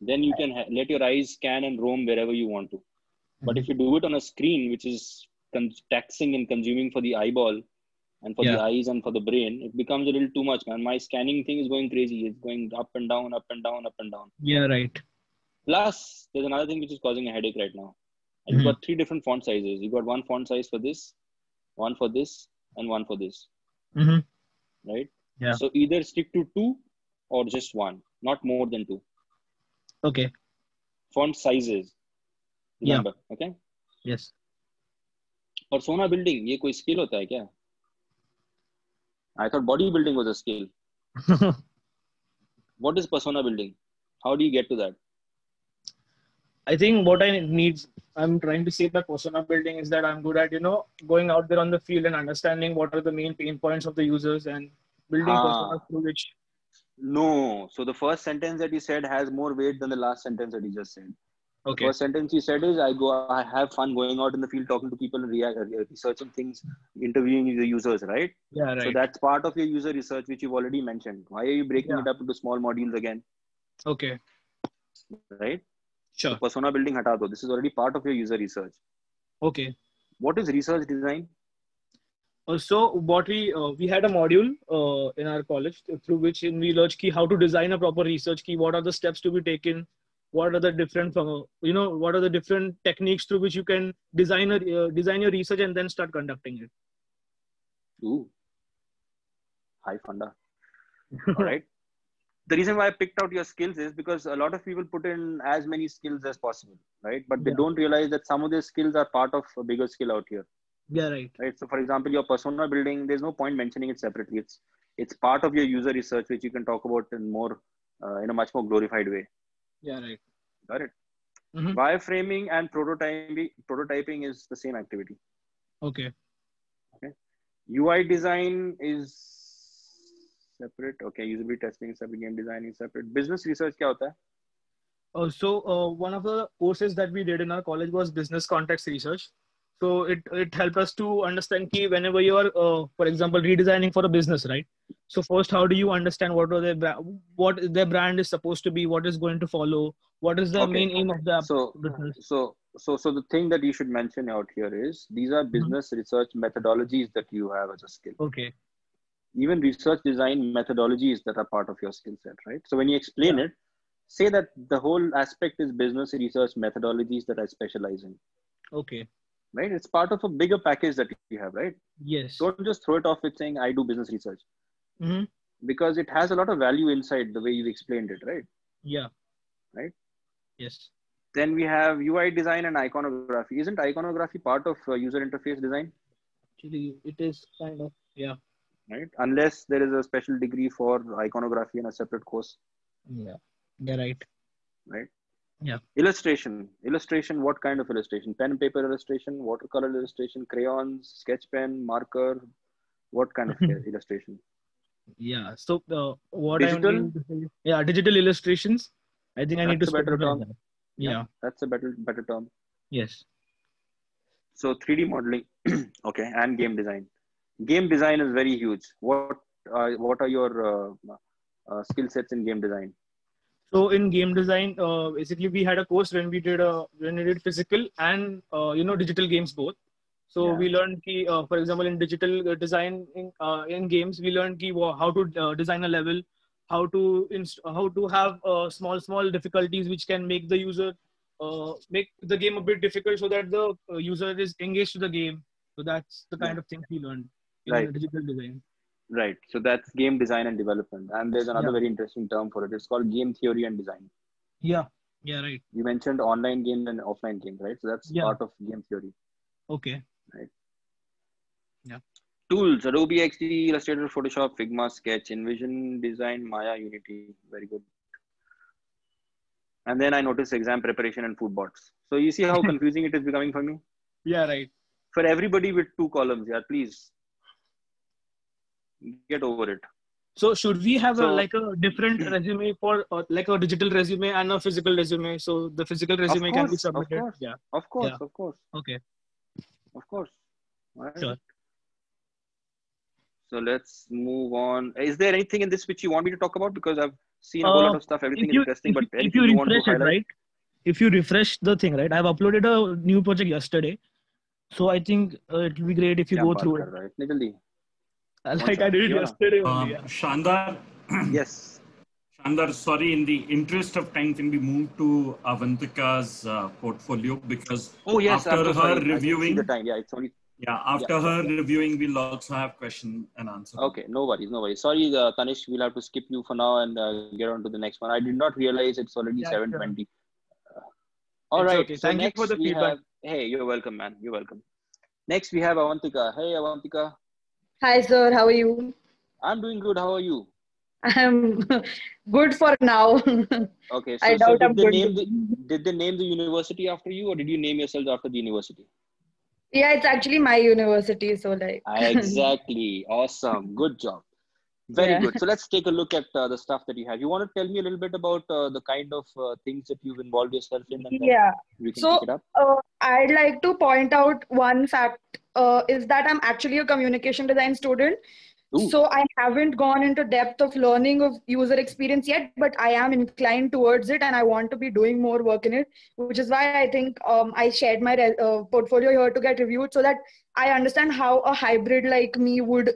Then you can ha- let your eyes scan and roam wherever you want to. Mm-hmm. But if you do it on a screen, which is con- taxing and consuming for the eyeball and for yeah. the eyes and for the brain, it becomes a little too much, man. My scanning thing is going crazy. It's going up and down, up and down, up and down. Yeah, right. Plus, there's another thing which is causing a headache right now. And mm-hmm. You've got three different font sizes. You've got one font size for this, one for this, and one for this. Mm-hmm. Right? Yeah. So either stick to two or just one, not more than two. Okay. Font sizes. Remember, yeah. okay? Yes Persona building, ये कोई skill होता है क्या? I thought bodybuilding was a skill. what is persona building? How do you get to that? I think what I need, I'm trying to say by persona building is that I'm good at, you know, going out there on the field and understanding what are the main pain points of the users and building ah. personas through which. No. So the first sentence that you said has more weight than the last sentence that you just said. Okay. First sentence he said is, "I go, I have fun going out in the field, talking to people, and rea- uh, researching things, interviewing the users." Right. Yeah, right. So that's part of your user research, which you've already mentioned. Why are you breaking Yeah. it up into small modules again? okay. Right. Sure. Persona building hata do. This is already part of your user research. Okay. What is research design? Uh, so what we uh, we had a module uh, in our college through which we learned key how to design a proper research key. What are the steps to be taken? What are the different you know what are the different techniques through which you can design a uh, design your research and then start conducting it. Ooh. High funda. All right. [laughs] The reason why I picked out your skills is because a lot of people put in as many skills as possible, right? But they Yeah. don't realize that some of their skills are part of a bigger skill out here, Yeah, right. right? So, for example, your persona building, there's no point mentioning it separately. It's it's part of your user research, which you can talk about in more uh, in a much more glorified way. Yeah, right. Got it? Mhm. Wireframing and prototyping prototyping is the same activity. Okay. UI design is separate. Okay, usability testing is separate. Game design is separate. Business research क्या होता है? Uh, so uh, one of the courses that we did in our college was business context research. So it it helped us to understand key whenever you are, uh, for example, redesigning for a business, right? So first, how do you understand what are their what their brand is supposed to be, what is going to follow, what is the Okay. main aim of the So business? so so so the thing that you should mention out here is these are business research methodologies that you have as a skill. Okay. Even research design methodologies that are part of your skill set, right? So when you explain it, say that the whole aspect is business research methodologies that I specialize in, Okay. Right? It's part of a bigger package that you have, right? Yes. Don't just throw it off with saying I do business research Mhm. because it has a lot of value inside the way you've explained it, right? Yeah. Right. Yes. Then we have UI design and iconography. Isn't iconography part of uh, user interface design? Actually, it is kind of yeah. Right. Unless there is a special degree for iconography in a separate course. Yeah. Yeah. Right. Right. Yeah. Illustration. Illustration. What kind of illustration? Pen and paper illustration, watercolor illustration, crayons, sketch pen, marker. What kind of illustration? Yeah. So uh, what Digital? I mean yeah, digital illustrations. I think I need to better term. that. Yeah. That's a better better term. Yes. So 3D modeling. [clears throat] okay. And game design. Game design is very huge. What uh, what are your uh, uh, skill sets in game design? So in game design, uh, basically we had a course when we did a when we did physical and uh, you know digital games both. So Yeah. we learned key, uh, for example, in digital uh, design in, uh, in games, we learned key, wha- how to uh, design a level, how to inst- how to have uh, small small difficulties which can make the user uh, make the game a bit difficult so that the uh, user is engaged to the game. So that's the kind Yeah. of things we learned in Right. digital design. Right. So that's game design and development. And there's another Yeah. very interesting term for it. It's called game theory and design. Yeah. Yeah. Right. You mentioned online games and offline games, right? So that's Yeah. part of game theory. Okay. Right. Yeah. Tools Adobe XD, Illustrator, Photoshop, Figma, Sketch, InVision, Design, Maya, Unity. Very good. And then I noticed exam preparation and food bots. So you see how [laughs] confusing it is becoming for me? Yeah. Right. For everybody with two columns, yeah, please get over it. So should we have so, a like a different hmm. resume for uh, like a digital resume and a physical resume? So the physical resume course, can be submitted of course, yeah. Of course yeah. of course. Okay. Of course. Right. sure. So let's move on. Is there anything in this which you want me to talk about? Because i've seen a whole uh, lot of uh, stuff. Everything you, interesting if, but if, you, you refresh it right? If you refresh the thing right? I've uploaded a new project yesterday. So i think uh, it will be great if you yeah, go through it. Right? Literally like I did it yesterday um, only. Shandar. [clears throat] yes. Shandar, sorry, in the interest of time, can we move to Avantika's uh, portfolio? Because oh, yes, after, after her sorry, reviewing. The time. Yeah, it's only. Yeah, after yeah. her reviewing, we'll also have question and answer. Okay, no worries, no worries. Sorry, uh, Tanish, we'll have to skip you for now and uh, get on to the next one. I did not realize it's already yeah, 7.20. Sure. All right. Okay. So Thank you for the feedback. Have... hey, you're welcome, man. You're welcome. Next, we have Avantika. Hey, Avantika. Hi, sir. How are you? I'm doing good. How are you? I'm good for now. Okay. [laughs] So, I so doubt did I'm they name the did they name the university after you, or did you name yourself after the university? yeah, it's actually my university. So, like, ah, Exactly. awesome. Good job. Very yeah. good. So let's take a look at uh, the stuff that you have. You want to tell me a little bit about uh, the kind of uh, things that you've involved yourself in? yeah. so uh, I'd like to point out one fact uh, is that I'm actually a communication design student. Ooh. So I haven't gone into depth of learning of user experience yet, but I am inclined towards it, and I want to be doing more work in it. Which is why I think um, I shared my uh, portfolio here to get reviewed, so that I understand how a hybrid like me would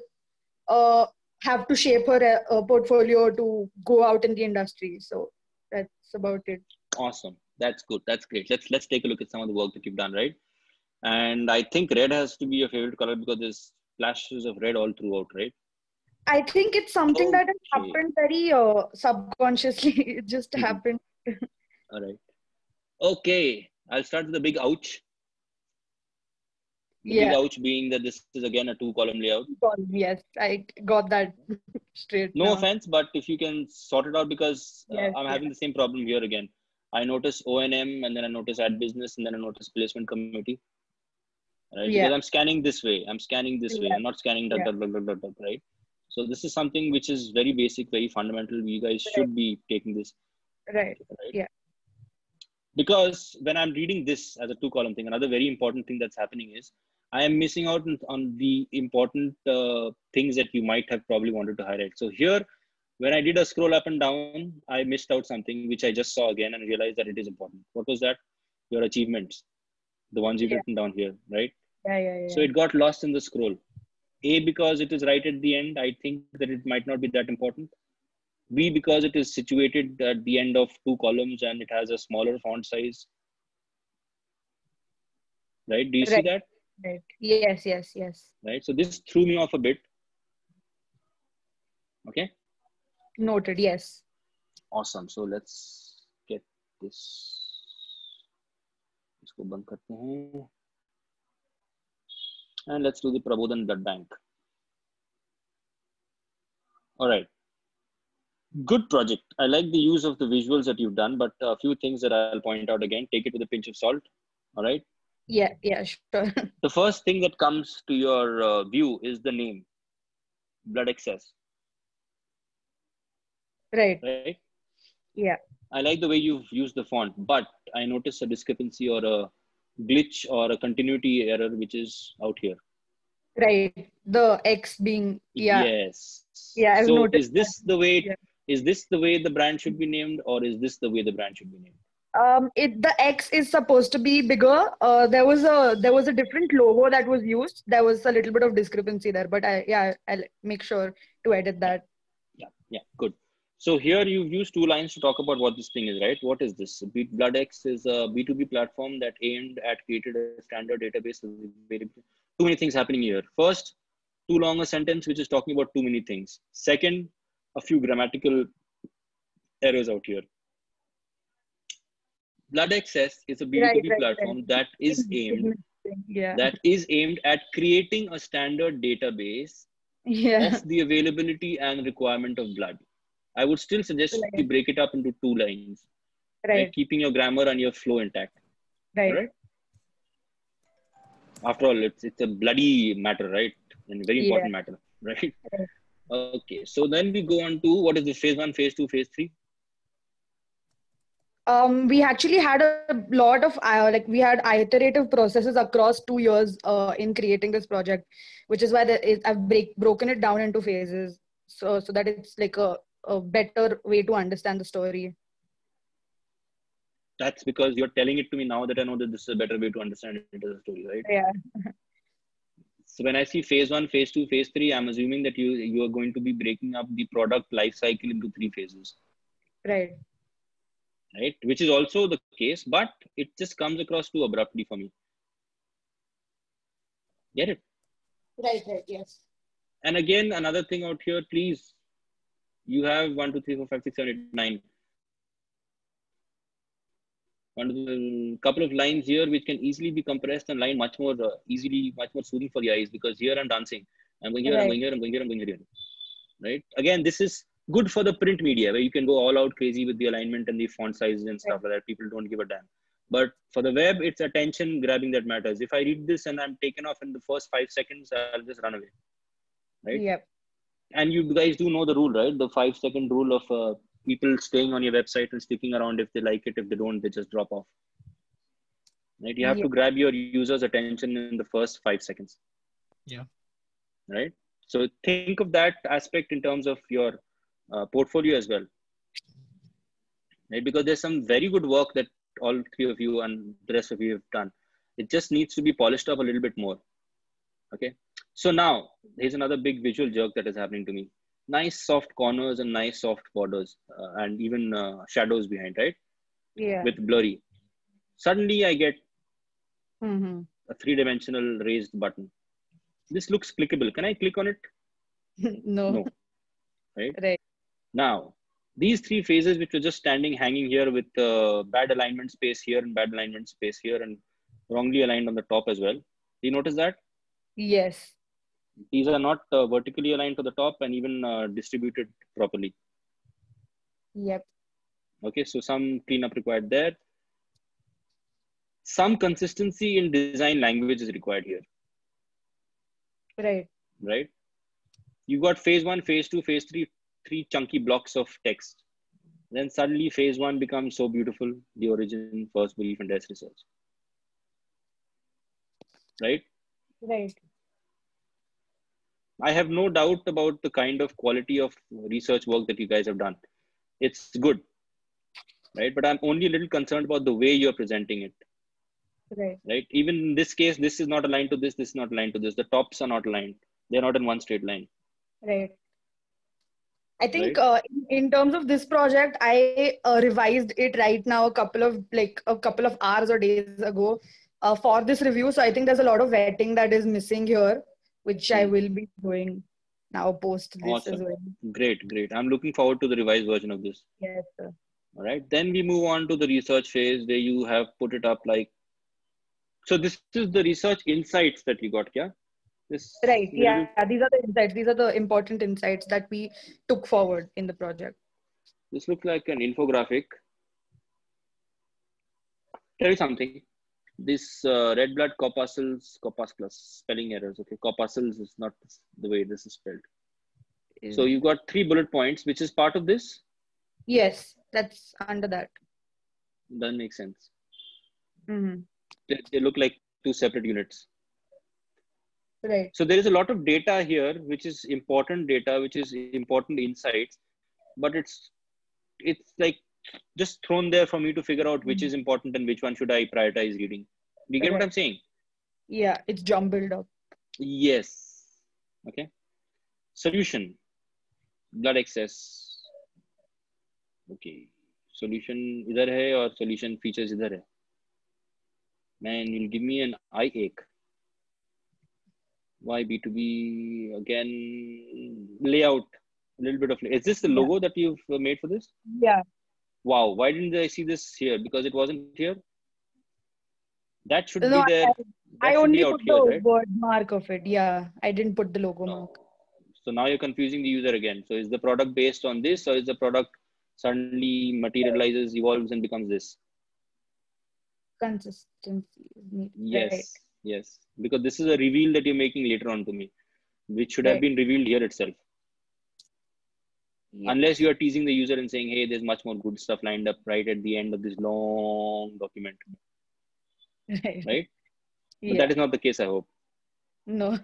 uh, have to shape her uh, portfolio to go out in the industry. So that's about it. Awesome. That's good. That's great. Let's let's take a look at some of the work that you've done, right? And I think red has to be your favorite color because there's flashes of red all throughout, right? I think it's something okay. that has happened very uh, subconsciously. [laughs] it just mm-hmm. happened. [laughs] all right. Okay. I'll start with a big ouch. Yeah. big being that this is again a two column layout. Yes, I got that [laughs] straight. No now. offense, but if you can sort it out because uh, I'm yeah. having the same problem here again. I notice O&M and then I notice ad business and then I notice placement committee. Right? Yeah. Because I'm scanning this way. I'm scanning this yeah. way. I'm not scanning dot, dot, dot, dot, dot, dot, right? So this is something which is very basic, very fundamental. You guys right. should be taking this. Right. right. Yeah. Because when I'm reading this as a two column thing, another very important thing that's happening is I am missing out on, the important uh, things that you might have probably wanted to highlight. So here, when I did a scroll up and down, I missed out something which I just saw again and realized that it is important. What was that? Your achievements, the ones you've yeah. written down here, right? Yeah, yeah, yeah. So it got lost in the scroll. A, because it is right at the end, I think that it might not be that important. B, because it is situated at the end of two columns and it has a smaller font size. Right? Do you right. see that? Right. Yes, yes, yes. Right. So this threw me off a bit. Okay. Noted. Yes. Awesome. So let's get this. इसको बंद करते हैं and let's do the Prabodhan Blood Bank. All right. Good project. I like the use of the visuals that you've done, but a few things that I'll point out again. Take it with a pinch of salt. All right. Yeah, yeah, sure. [laughs] the first thing that comes to your uh, view is the name, blood excess. Right. Right. Yeah. I like the way you've used the font, but I notice a discrepancy or a glitch or a continuity error which is out here. Right. The X being yeah. Yes. Yeah. I've so is this that. the way? Yeah. Is this the way the brand should be named, or is this the way the brand should be named? um, it the X is supposed to be bigger. Uh, there was a there was a different logo that was used. There was a little bit of discrepancy there, but I yeah I'll make sure to edit that. Yeah, yeah, good. So here you've used two lines to talk about what this thing is, right? What is this? Blood X is a B2B platform that aimed at created a standard database. Too many things happening here. First, too long a sentence which is talking about too many things. Second, a few grammatical errors out here. Blood Access is a B2B right, right, platform right. that is [laughs] aimed yeah. that is aimed at creating a standard database yeah. of the availability and requirement of blood. I would still suggest you break it up into two lines, right? Keeping your grammar and your flow intact. Right. After all, it's it's a bloody matter, right? And very important yeah. matter, right? Okay. So then we go on to what is this phase one, phase two, phase three? um, we actually had a lot of uh, like we had iterative processes across two years uh, in creating this project which is why the, i've break, broken it down into phases so so that it's like a, a better way to understand the story that's because you're telling it to me now that i know that this is a better way to understand it as a story right yeah [laughs] so when i see phase one phase two phase three i'm assuming that you you are going to be breaking up the product life cycle into three phases right right? Which is also the case, but it just comes across too abruptly for me. Get it? Right, right, yes. And again, another thing out here, please, you have one, two, three, four, five, six, seven, eight, nine. One couple of lines here which can easily be compressed and line much more uh, easily, much more soothing for the eyes because here I'm dancing. I'm going here, right. I'm going here, I'm going here, I'm going here. Right? Again, this is good for the print media where you can go all out crazy with the alignment and the font sizes and stuff like that. People don't give a damn. But for the web, it's attention grabbing that matters. If I read this and I'm taken off in the first five seconds, I'll just run away. Right? Yep. and you guys do know the rule, right? The five second rule of uh, people staying on your website and sticking around. If they like it, if they don't, they just drop off. Right? You have yeah. to grab your users' attention in the first five seconds. Yeah. Right. So think of that aspect in terms of your uh, portfolio as well. Right? Because there's some very good work that all three of you and the rest of you have done. It just needs to be polished up a little bit more. Okay. So now here's another big visual jerk that is happening to me. Nice soft corners and nice soft borders uh, and even uh, shadows behind, right? Yeah. With blurry. Suddenly I get mm-hmm. a three dimensional raised button. This looks clickable. Can I click on it? [laughs] no. No. Right? Right. Now, these three phases which were just standing hanging here with uh, bad alignment space here and bad alignment space here and wrongly aligned on the top as well. Do you notice that? Yes. These are not uh, vertically aligned to the top and even uh, distributed properly. Yep. Okay, so some cleanup required there. Some consistency in design language is required here. Right. Right. You got phase one, phase two, phase three, three chunky blocks of text. Then suddenly phase one becomes so beautiful, the origin, first belief, and desk research. Right? Right. I have no doubt about the kind of quality of research work that you guys have done. It's good. Right. But I'm only a little concerned about the way you're presenting it. Right. Right. Even in this case, this is not aligned to this, this is not aligned to this. The tops are not aligned. They're not in one straight line. Right. I think right? uh, in, terms of this project, I uh, revised it right now a couple of like a couple of hours or days ago uh, for this review. So I think there's a lot of vetting that is missing here, which I hmm. will be doing now post this awesome. as well. Great, great. I'm looking forward to the revised version of this. Yes, sir. All right. Then we move on to the research phase where you have put it up like. So this is the research insights that you got, yeah? this right yeah these are the insights these are the important insights that we took forward in the project this looks like an infographic tell me something this uh, red blood corpuscles corpuscles, spelling errors okay corpuscles is not the way this is spelled yeah. so you got three bullet points which is part of this yes that's under that that makes sense mm-hmm. they, they look like two separate units Right. So there is a lot of data here, which is important data, which is important insights, but it's it's like just thrown there for me to figure out which hmm. is important and which one should I prioritize reading. You get what I'm saying? Yeah, it's jumbled up. Yes. Okay. Solution. Blood excess. Okay. Solution either hai or solution features either hai. Man, you'll give me an eye ache. Why B2B again? Layout. A little bit of is this the logo yeah. that you've made for this? Yeah wow why didn't i see this here? Because it wasn't here that should no, be there. I, I only put here, the right? word mark of it. Yeah i didn't put the logo no. mark oh, so now you're confusing the user again. So is the product based on this or is the product suddenly materializes evolves and becomes this? Consistency yes right. yes. Because this is a reveal that you're making later on to me which should have been revealed here itself yes. unless you are teasing the user and saying hey there's much more good stuff lined up right at the end of this long document right, right? Yeah. but that is not the case i hope no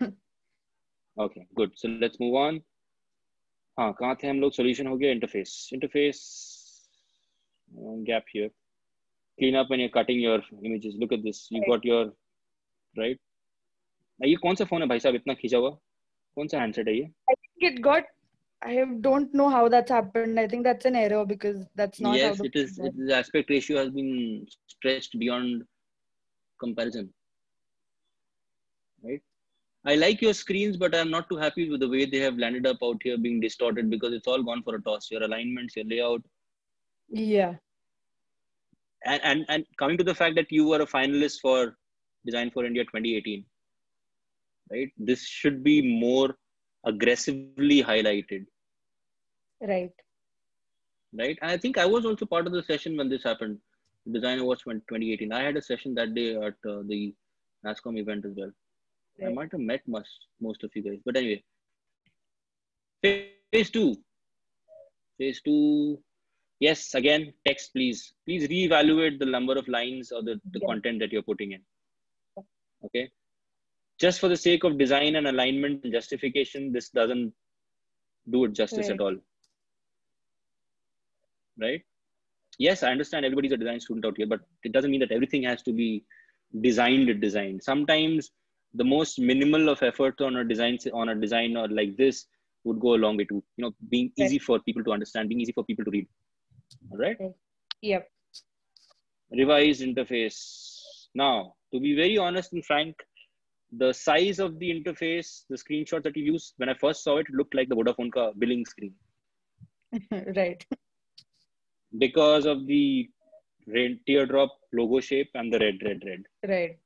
okay good so let's move on हाँ कहाँ थे हम लोग solution हो गया interface interface gap here clean up when you're cutting your images look at this you got your right ये कौन सा फोन है भाई साहब इतना खींचा हुआ कौन सा हैंडसेट है ये I think it got I don't know how that's happened. I think that's an error because that's not yes, it is. It, the aspect ratio has been stretched beyond comparison. Right. I like your screens, but I'm not too happy with the way they have landed up out here being distorted because it's all gone for a toss. Your alignments, your layout. Yeah. And and and coming to the fact that you were a finalist for Design for India 2018. Right? This should be more aggressively highlighted. Right. Right. And I think I was also part of the session when this happened. Design Awards 2018. I had a session that day at uh, the NASSCOM event as well. Right. I might have met most most of you guys, but anyway. Phase two. Phase two. Yes, again, text, please. Please reevaluate the number of lines or the, the yeah. content that you're putting in. Okay. Just for the sake of design and alignment and justification, this doesn't do it justice right. at all. Right? Yes, I understand everybody's a design student out here, but it doesn't mean that everything has to be designed designed. Sometimes the most minimal of effort on a design on a design or like this would go a long way to you know being easy for people to understand, being easy for people to read. All right. Yep. Revised interface. Now, to be very honest and frank, the size of the interface, the screenshot that you use, when I first saw it, it looked like the Vodafone ka billing screen. [laughs] right. Because of the red teardrop logo shape and the red, red, red. Right.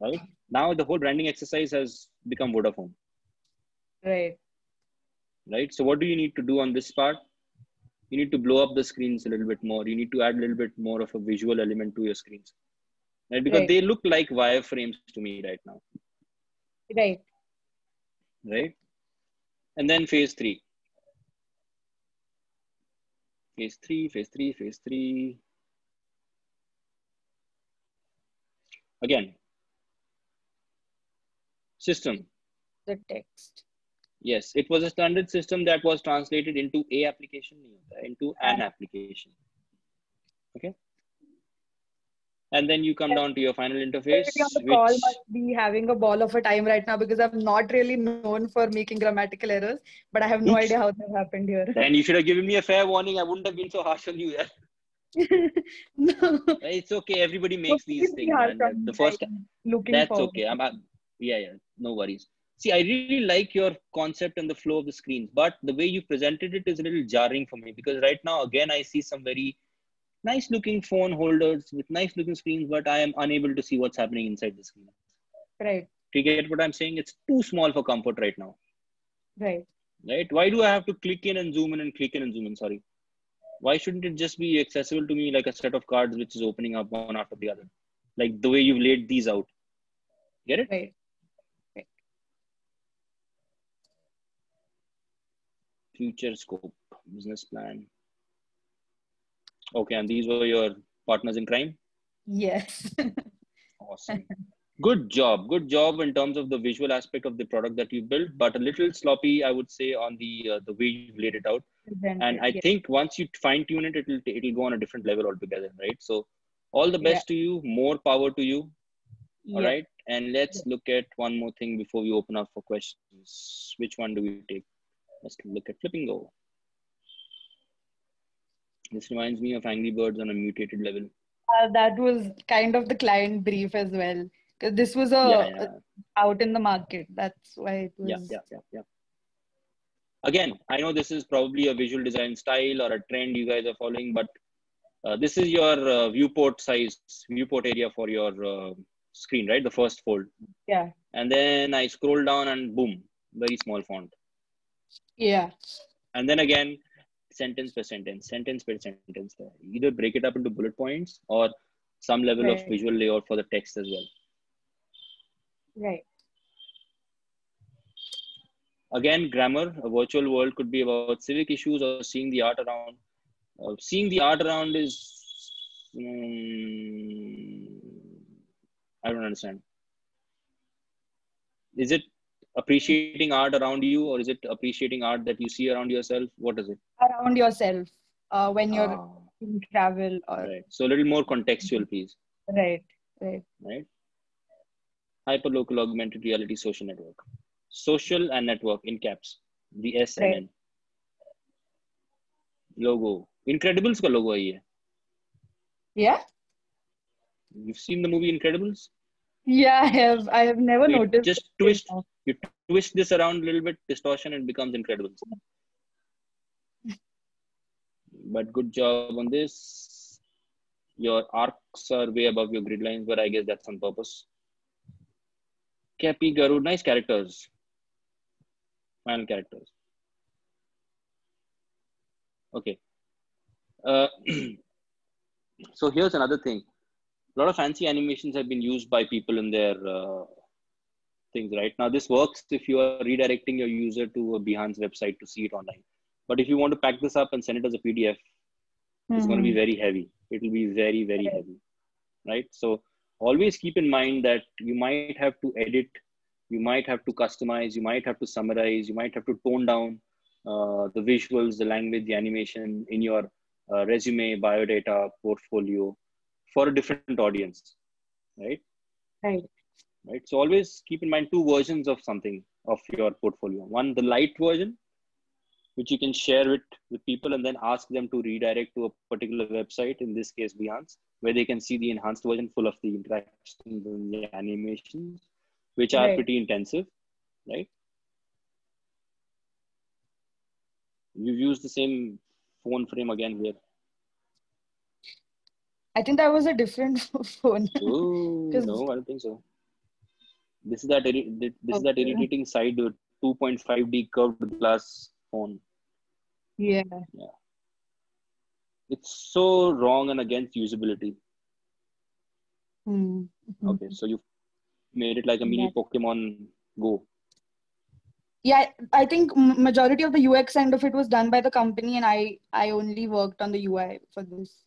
Right. Now the whole branding exercise has become Vodafone. Right. Right. So what do you need to do on this part? You need to blow up the screens a little bit more. You need to add a little bit more of a visual element to your screens. Right. Because right. they look like wireframes to me right now. Right. Right. And then phase three. Phase three, phase three, phase three. Again, system. The text. Yes, it was a standard system that was translated into a application, into an application. Okay and then you come down to your final interface. On the which... call must be having a ball of a time right now because I'm not really known for making grammatical errors, but I have no [laughs] idea how that happened here. Then you should have given me a fair warning. I wouldn't have been so harsh on you. Yeah. [laughs] no. It's okay. Everybody makes these things. The first, time. looking that's forward. okay. I'm, yeah, yeah. No worries. See, I really like your concept and the flow of the screens, but the way you presented it is a little jarring for me because right now, again, I see some very nice looking phone holders with nice looking screens, but I am unable to see what's happening inside the screen. Right. Do you get what I'm saying? It's too small for comfort right now. Right. Right. Why do I have to click in and zoom in and click in and zoom in? Sorry. Why shouldn't it just be accessible to me like a set of cards which is opening up one after the other? Like the way you've laid these out. Get it? Right. right. Future scope, business plan, Okay, and these were your partners in crime? Yes. [laughs] awesome. Good job. Good job in terms of the visual aspect of the product that you built, but a little sloppy, I would say, on the uh, the way you laid it out. and I think once you fine tune it, it'll it'll go on a different level altogether, right? So, all the best yeah. to you. More power to you. All yeah. right. And let's yeah. look at one more thing before we open up for questions. Which one do we take? Let's look at Flippingo. This reminds me of Angry Birds on a mutated level. Uh, that was kind of the client brief as well. Because this was a, yeah, yeah. a, out in the market. That's why it was. Yeah, yeah, yeah, yeah. Again, I know this is probably a visual design style or a trend you guys are following, but uh, this is your uh, viewport size, viewport area for your uh, screen, right? The first fold. Yeah. And then I scroll down and boom, very small font. Yeah. And then again, sentence per sentence, sentence per sentence. Either break it up into bullet points or some level right. of visual layout for the text as well. Right. Again, grammar, a virtual world could be about civic issues or seeing the art around. Uh, seeing the art around is, um, I don't understand. Is it appreciating art around you or is it appreciating art that you see around yourself? What is it? Around yourself uh, when you're ah. in travel or right. So a little more contextual please. Right right. Right. Hyperlocal augmented reality social network. Social and network in caps. The s right. and n logo. Incredibles ka logo hai yeah? You've seen the movie incredibles? Yeah i have. I have never Wait, noticed just twist you twist this around a little bit, distortion, it becomes incredible. But good job on this. Your arcs are way above your grid lines, but I guess that's on purpose. Cappy Garu, nice characters. Final characters. Okay. Uh, [clears throat] so here's another thing. A lot of fancy animations have been used by people in their uh, things, right? Now, this works if you are redirecting your user to a Behance website to see it online. But if you want to pack this up and send it as a PDF, mm-hmm. it's going to be very heavy. It will be very, very okay. heavy, right? So always keep in mind that you might have to edit, you might have to customize, you might have to summarize, you might have to tone down uh, the visuals, the language, the animation in your uh, resume, biodata, portfolio for a different audience, right? Right. Right. So always keep in mind two versions of something of your portfolio. One, the light version, which you can share it with people and then ask them to redirect to a particular website, in this case, Behance, where they can see the enhanced version full of the interactions and the animations, which are right. pretty intensive, right? You've used the same phone frame again here. I think that was a different [laughs] phone. oh, [laughs] no, I don't think so. This is that this okay. is that irritating side 2.5D curved glass phone. Yeah. Yeah. It's so wrong and against usability. Mm-hmm. Okay, so you made it like a mini yeah. Pokemon Go. Yeah, I think majority of the UX end of it was done by the company, and I I only worked on the UI for this.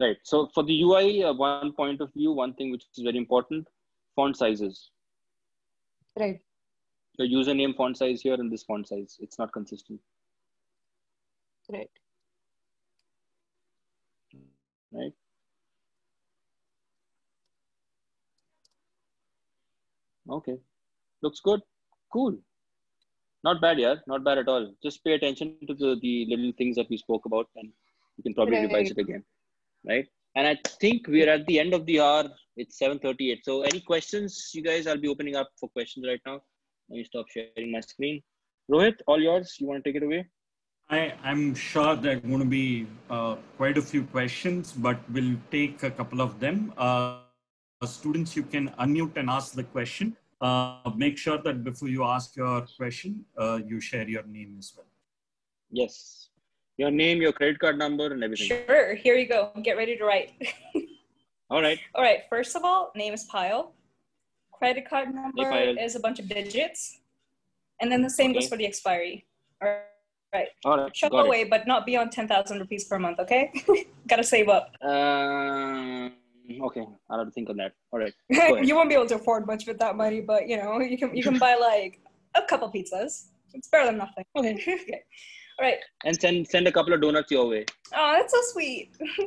Right. So for the UI, uh, one point of view, one thing which is very important, font sizes. Right. The username font size here and this font size, it's not consistent. Right. Right. Okay. Looks good. Cool. Not bad, yeah. Not bad at all. Just pay attention to the, the little things that we spoke about and you can probably right. revise it again. Right. And I think we're at the end of the hour. It's 7.38. So any questions, you guys, I'll be opening up for questions right now. Let me stop sharing my screen. Rohit, all yours. You want to take it away? I, am sure there are going to be uh, quite a few questions, but we'll take a couple of them. Uh, students, you can unmute and ask the question. Uh, make sure that before you ask your question, uh, you share your name as well. Yes. Your name, your credit card number, and everything. Sure. Here you go. Get ready to write. [laughs] all right. All right. First of all, name is Pyle. Credit card number hey, is a bunch of digits. And then the same okay. goes for the expiry. All right. Right. All right. Shut away, it. but not beyond 10,000 rupees per month, okay? [laughs] Gotta save up. Uh, okay. I'll have to think on that. All right. [laughs] you won't be able to afford much with that money, but you know, you can you can buy like a couple pizzas. It's better than nothing. Okay. All right. And send send a couple of donuts your way. Oh, that's so sweet. [laughs]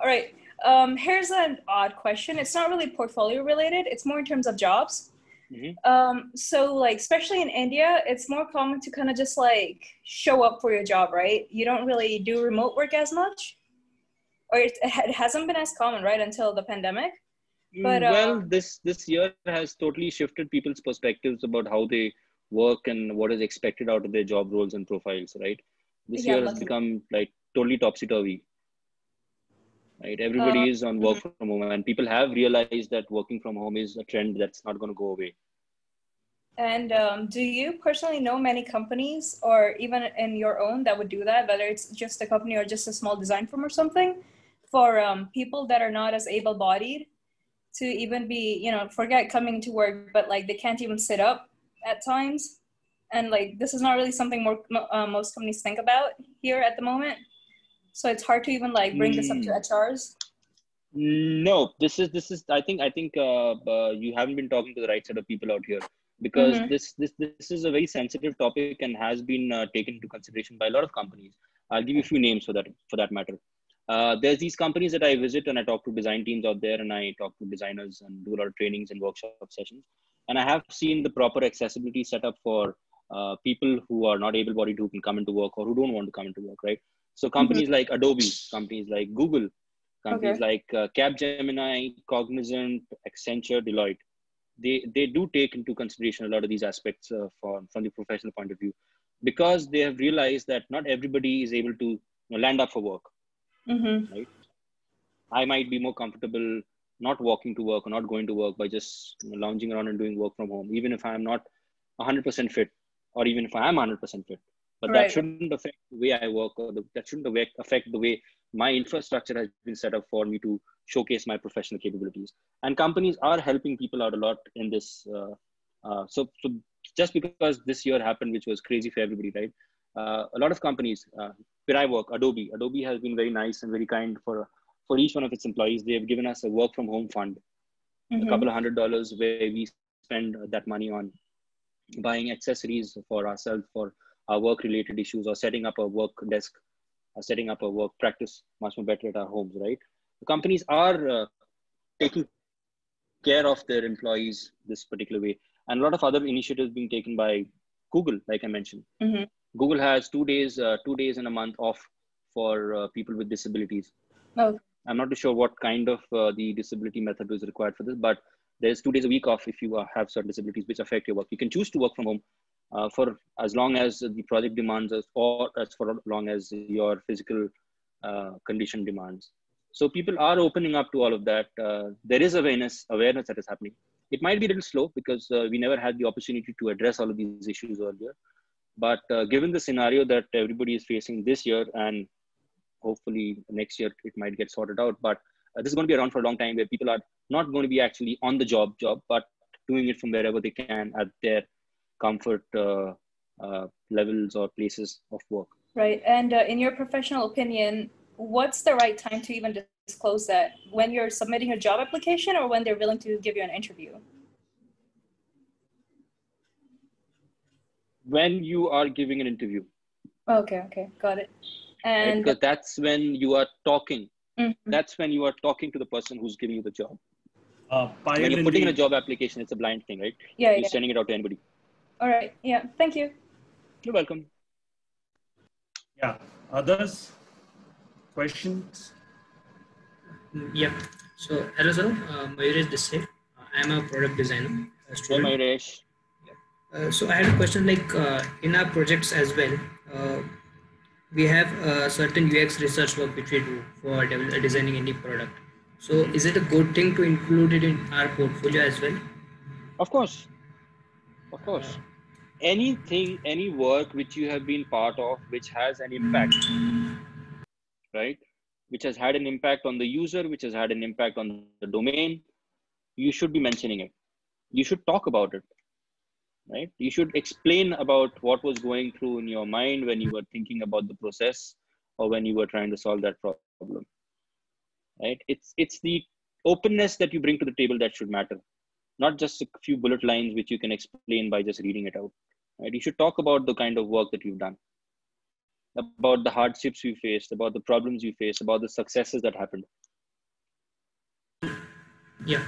All right. Um, here's an odd question. It's not really portfolio related. It's more in terms of jobs. Mm-hmm. Um, so like especially in India, it's more common to kind of just like show up for your job, right? You don't really do remote work as much, or it, it hasn't been as common, right, until the pandemic. Mm, but well, um, this this year has totally shifted people's perspectives about how they work and what is expected out of their job roles and profiles, right? This yeah, year has become like totally topsy turvy right everybody uh, is on work mm-hmm. from home and people have realized that working from home is a trend that's not going to go away and um, do you personally know many companies or even in your own that would do that whether it's just a company or just a small design firm or something for um, people that are not as able-bodied to even be you know forget coming to work but like they can't even sit up at times. And like this is not really something more uh, most companies think about here at the moment. So it's hard to even like bring mm. this up to hrs no this is this is i think i think uh, uh, you haven't been talking to the right set of people out here. Because mm-hmm. this this this is a very sensitive topic and has been uh, taken into consideration by a lot of companies. I'll give you a few names for that for that matter. Uh, there's these companies that i visit and i talk to design teams out there and i talk to designers and do a lot of trainings and workshop sessions and i have seen the proper accessibility set up for uh, people who are not able bodied who can come into work or who don't want to come into work right so companies mm-hmm. like Adobe, companies like Google, companies okay. like uh, Capgemini, Cognizant, Accenture, Deloitte, they they do take into consideration a lot of these aspects uh, for, from the professional point of view, because they have realized that not everybody is able to you know, land up for work. Mm-hmm. Right? I might be more comfortable not walking to work or not going to work by just you know, lounging around and doing work from home, even if I'm not 100% fit, or even if I am 100% fit but right. that shouldn't affect the way I work or the, that shouldn't affect the way my infrastructure has been set up for me to showcase my professional capabilities. And companies are helping people out a lot in this uh, Uh, so, so just because this year happened, which was crazy for everybody, right? Uh, a lot of companies, uh, where I work, Adobe, Adobe has been very nice and very kind for for each one of its employees. They have given us a work from home fund, mm-hmm. a couple of hundred dollars, where we spend that money on buying accessories for ourselves for our work related issues or setting up a work desk or setting up a work practice much more better at our homes right the companies are uh, taking care of their employees this particular way and a lot of other initiatives being taken by google like i mentioned mm-hmm. google has two days uh, two days in a month off for uh, people with disabilities oh. I'm not too sure what kind of uh, the disability method is required for this but there's two days a week off if you have certain disabilities which affect your work. You can choose to work from home uh, for as long as the project demands us or as for long as your physical uh, condition demands. So people are opening up to all of that. Uh, there is awareness, awareness that is happening. It might be a little slow because uh, we never had the opportunity to address all of these issues earlier. But uh, given the scenario that everybody is facing this year and hopefully next year it might get sorted out, but uh, this is going to be around for a long time where people are not going to be actually on the job job but doing it from wherever they can at their comfort uh, uh, levels or places of work. Right. And uh, in your professional opinion what's the right time to even disclose that? When you're submitting a job application or when they're willing to give you an interview? When you are giving an interview. Okay okay. Got it and because that's when you are talking Mm-hmm. That's when you are talking to the person who's giving you the job. Uh, when you're putting in a job application, it's a blind thing, right? Yeah. You're yeah. sending it out to anybody. All right. Yeah. Thank you. You're welcome. Yeah. Others? Questions? Yeah. So, hello, sir. Uh, Mayuresh this side. Uh, I'm a product designer. A hey, Mayuresh. Uh, so, I had a question like uh, in our projects as well, uh, we have a certain UX research work which we do for uh, designing any product. So is it a good thing to include it in our portfolio as well? Of course. Of course. Anything, any work which you have been part of, which has an impact, right? Which has had an impact on the user, which has had an impact on the domain, you should be mentioning it. You should talk about it right? You should explain about what was going through in your mind when you were thinking about the process or when you were trying to solve that problem right? It's it's the openness that you bring to the table that should matter not just a few bullet lines which you can explain by just reading it out right? You should talk about the kind of work that you've done about the hardships you faced about the problems you faced about the successes that happened. Yeah.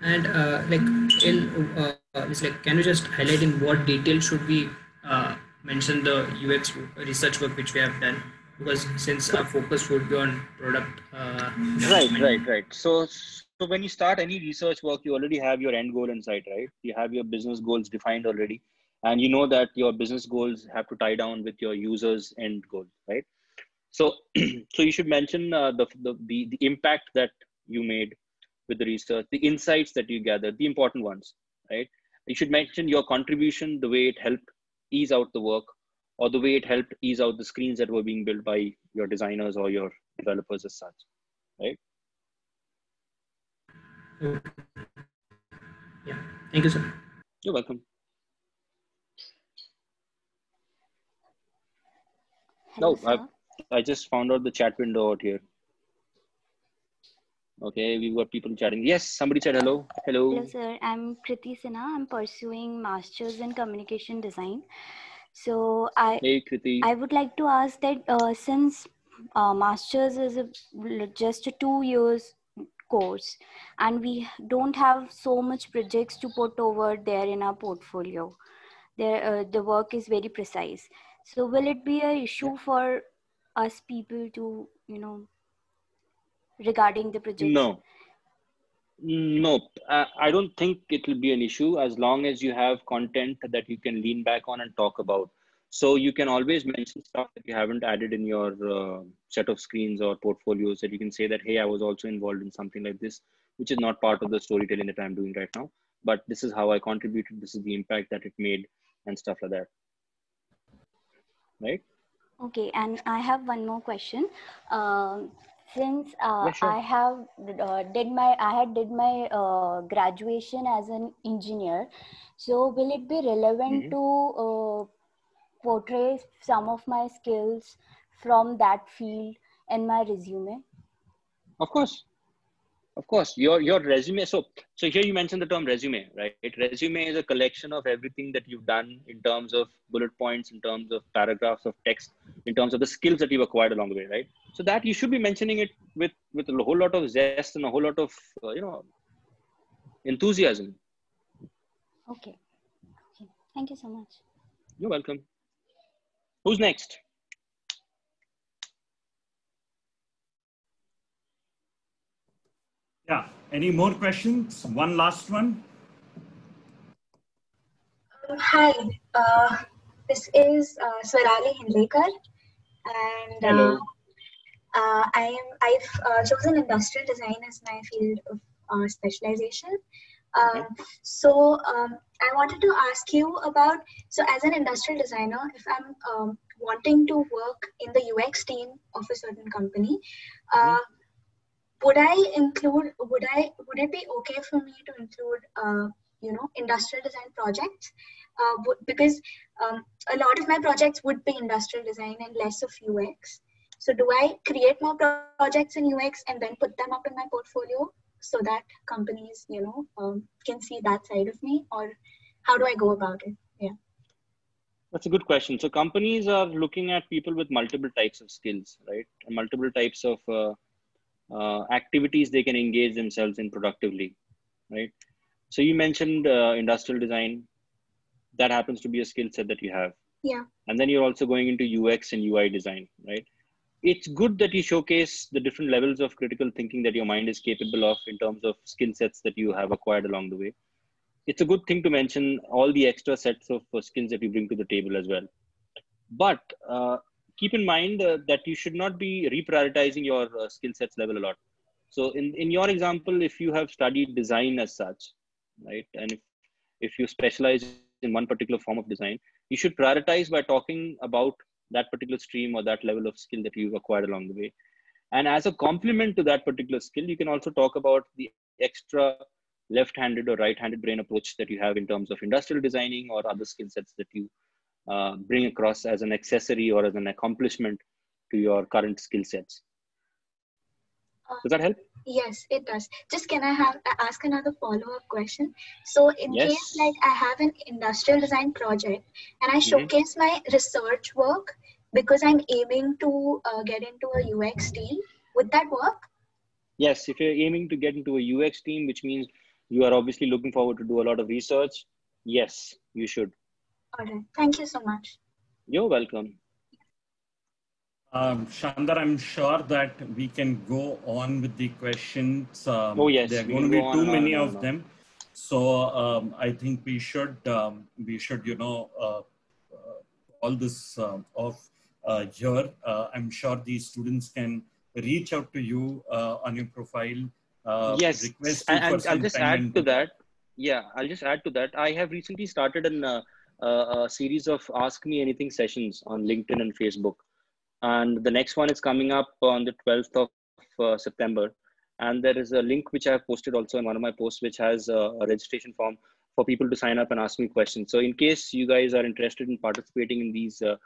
And uh, like in uh, it's like can you just highlight in what detail should we uh, mention the ux research work which we have done? Because since our focus would be on product uh, right right right. So so when you start any research work you already have your end goal in sight right? You have your business goals defined already and you know that your business goals have to tie down with your users end goal right? So [clears throat] so you should mention uh, the, the the the impact that you made with the research, the insights that you gather, the important ones, right? You should mention your contribution, the way it helped ease out the work, or the way it helped ease out the screens that were being built by your designers or your developers as such, right? Yeah, thank you, sir. You're welcome. Hello, no, I, I just found out the chat window out here. Okay, we've got people chatting. Yes, somebody said hello. Hello. Hello, sir. I'm Kriti Sinha. I'm pursuing Masters in Communication Design. So I, hey, Kriti. I would like to ask that uh, since uh, Masters is a, just a two years course and we don't have so much projects to put over there in our portfolio, there uh, the work is very precise. So will it be a issue for us people to, you know, regarding the project? No. No, I don't think it will be an issue as long as you have content that you can lean back on and talk about. So you can always mention stuff that you haven't added in your uh, set of screens or portfolios that you can say that, hey, I was also involved in something like this, which is not part of the storytelling that I'm doing right now. But this is how I contributed. This is the impact that it made and stuff like that. Right? Okay, and I have one more question. Um, since uh, yeah, sure. I have uh, did my I had did my uh, graduation as an engineer, so will it be relevant mm-hmm. to uh, portray some of my skills from that field in my resume? Of course, of course your your resume so so here you mentioned the term resume right? Resume is a collection of everything that you've done in terms of bullet points in terms of paragraphs of text in terms of the skills that you've acquired along the way right? So that you should be mentioning it with with a whole lot of zest and a whole lot of uh, you know enthusiasm. Okay. Okay. Thank you so much. You're welcome. Who's next Yeah. Any more questions? One last one. Um, hi. Uh, this is uh, Swarali Hindlekar, and uh, uh, I am I've uh, chosen industrial design as my field of uh, specialization. Um, so um, I wanted to ask you about so as an industrial designer, if I'm um, wanting to work in the UX team of a certain company. Uh, mm-hmm would I include, would I, would it be okay for me to include, uh, you know, industrial design projects? Uh, because um, a lot of my projects would be industrial design and less of UX. So do I create more projects in UX and then put them up in my portfolio so that companies, you know, um, can see that side of me or how do I go about it? Yeah. That's a good question. So companies are looking at people with multiple types of skills, right? And multiple types of uh, uh, activities they can engage themselves in productively, right? So you mentioned uh, industrial design. That happens to be a skill set that you have. Yeah. And then you're also going into UX and UI design, right? It's good that you showcase the different levels of critical thinking that your mind is capable of in terms of skill sets that you have acquired along the way. It's a good thing to mention all the extra sets of uh, skills that you bring to the table as well. But uh, keep in mind uh, that you should not be reprioritizing your uh, skill sets level a lot. So in, in your example, if you have studied design as such, right, and if, if you specialize in one particular form of design, you should prioritize by talking about that particular stream or that level of skill that you've acquired along the way. And as a complement to that particular skill, you can also talk about the extra left-handed or right-handed brain approach that you have in terms of industrial designing or other skill sets that you uh, bring across as an accessory or as an accomplishment to your current skill sets. Does that help? Yes, it does. Just can I have ask another follow-up question? So in yes. case like I have an industrial design project and I mm-hmm. showcase mm-hmm. my research work because I'm aiming to uh, get into a UX team, would that work? Yes, if you're aiming to get into a UX team, which means you are obviously looking forward to do a lot of research, yes, you should. All right. Thank you so much. You're welcome. Um, Shandar, I'm sure that we can go on with the questions. Um, oh yes, there are going to be too many on, of on. them. So um, I think we should um, we should you know uh, uh, all this uh, off uh, here. Uh, I'm sure the students can reach out to you uh, on your profile. yes, and, and I'll just add to that. Yeah, I'll just add to that. I have recently started an a series of Ask Me Anything sessions on LinkedIn and Facebook. And the next one is coming up on the 12th of uh, September. And there is a link which I have posted also in one of my posts, which has a, a registration form for people to sign up and ask me questions. So in case you guys are interested in participating in these uh,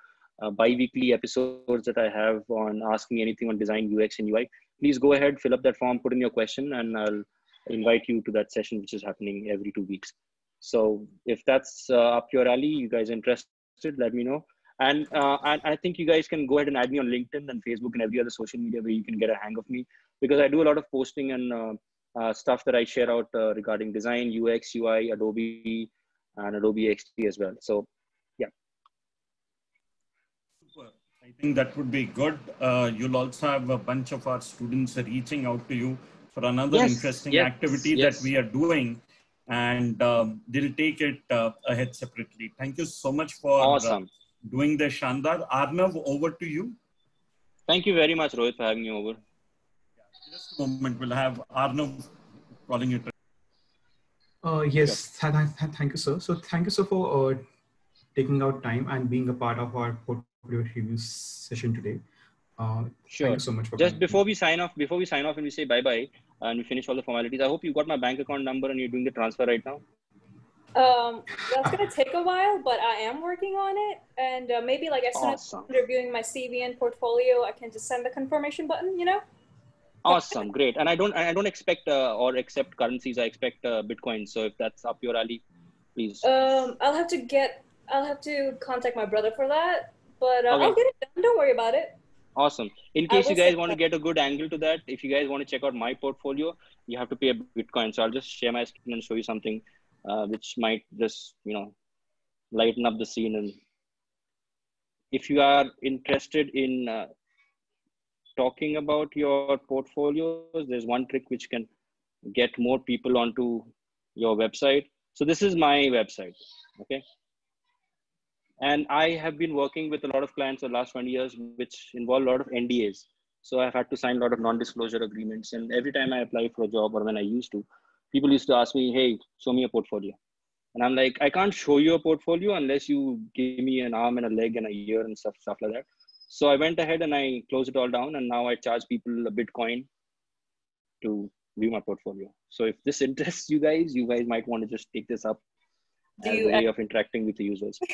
uh, bi-weekly episodes that I have on Ask Me Anything on Design, UX, and UI, please go ahead, fill up that form, put in your question, and I'll invite you to that session, which is happening every two weeks. So if that's uh, up your alley, you guys interested, let me know. And, uh, and I think you guys can go ahead and add me on LinkedIn and Facebook and every other social media where you can get a hang of me because I do a lot of posting and uh, uh, stuff that I share out uh, regarding design, UX, UI, Adobe, and Adobe XD as well. So, yeah. Super. I think that would be good. Uh, you'll also have a bunch of our students reaching out to you for another yes. interesting yes. activity yes. that we are doing and um, they'll take it uh, ahead separately. Thank you so much for uh, awesome. uh, doing the Shandar. Arnav, over to you. Thank you very much, Rohit, for having me over. Just a moment, we'll have Arnav calling you. Uh, yes, th th thank you, sir. So thank you, sir, for uh, taking out time and being a part of our portfolio review session today. Uh, sure. Thank you so much for Just before we sign off, before we sign off and we say bye bye and we finish all the formalities, I hope you got my bank account number and you're doing the transfer right now. Um, that's gonna take a while, but I am working on it, and uh, maybe like as soon awesome. as I'm reviewing my CV and portfolio, I can just send the confirmation button. You know. Awesome, great. And I don't, I don't expect uh, or accept currencies. I expect uh, Bitcoin. So if that's up your alley, please. Um, I'll have to get, I'll have to contact my brother for that, but uh, okay. I'll get it done. Don't worry about it. Awesome. In case you guys want to get a good angle to that, if you guys want to check out my portfolio, you have to pay a Bitcoin. So I'll just share my screen and show you something uh, which might just you know lighten up the scene and if you are interested in uh, talking about your portfolios there's one trick which can get more people onto your website so this is my website okay and i have been working with a lot of clients for the last 20 years which involve a lot of ndas so i've had to sign a lot of non-disclosure agreements and every time i apply for a job or when i used to people used to ask me, "Hey, show me a portfolio," and I'm like, "I can't show you a portfolio unless you give me an arm and a leg and a ear and stuff, stuff like that." So I went ahead and I closed it all down, and now I charge people a Bitcoin to view my portfolio. So if this [laughs] interests you guys, you guys might want to just take this up do as a way of interacting with the users. [laughs]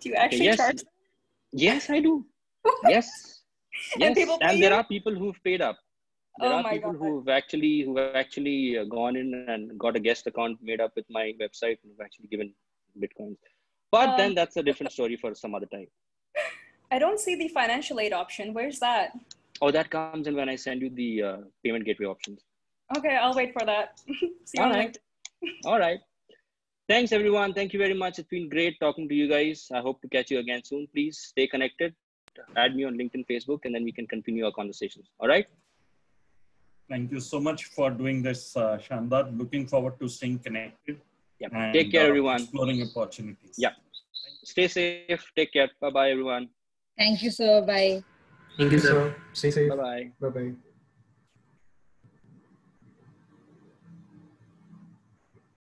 do you actually yes. charge? Yes, I do. yes. [laughs] Yes, and, and there are people who've paid up. There oh are people God. who've actually who've actually uh, gone in and got a guest account made up with my website and have actually given bitcoins. But um, then that's a different story for some other time. I don't see the financial aid option. Where's that? Oh that comes in when i send you the uh, payment gateway options. Okay i'll wait for that. [laughs] See you all right. All right thanks everyone thank you very much it's been great talking to you guys i hope to catch you again soon please stay connected add me on linkedin facebook and then we can continue our conversations all right Thank you so much for doing this, uh, Shandar. Looking forward to staying connected. Yeah. And, Take care, uh, everyone. Exploring opportunities. Yeah. Stay safe. Take care. Bye bye, everyone. Thank you, sir. Bye. Thank you, sir. Stay safe. Bye bye. Bye bye.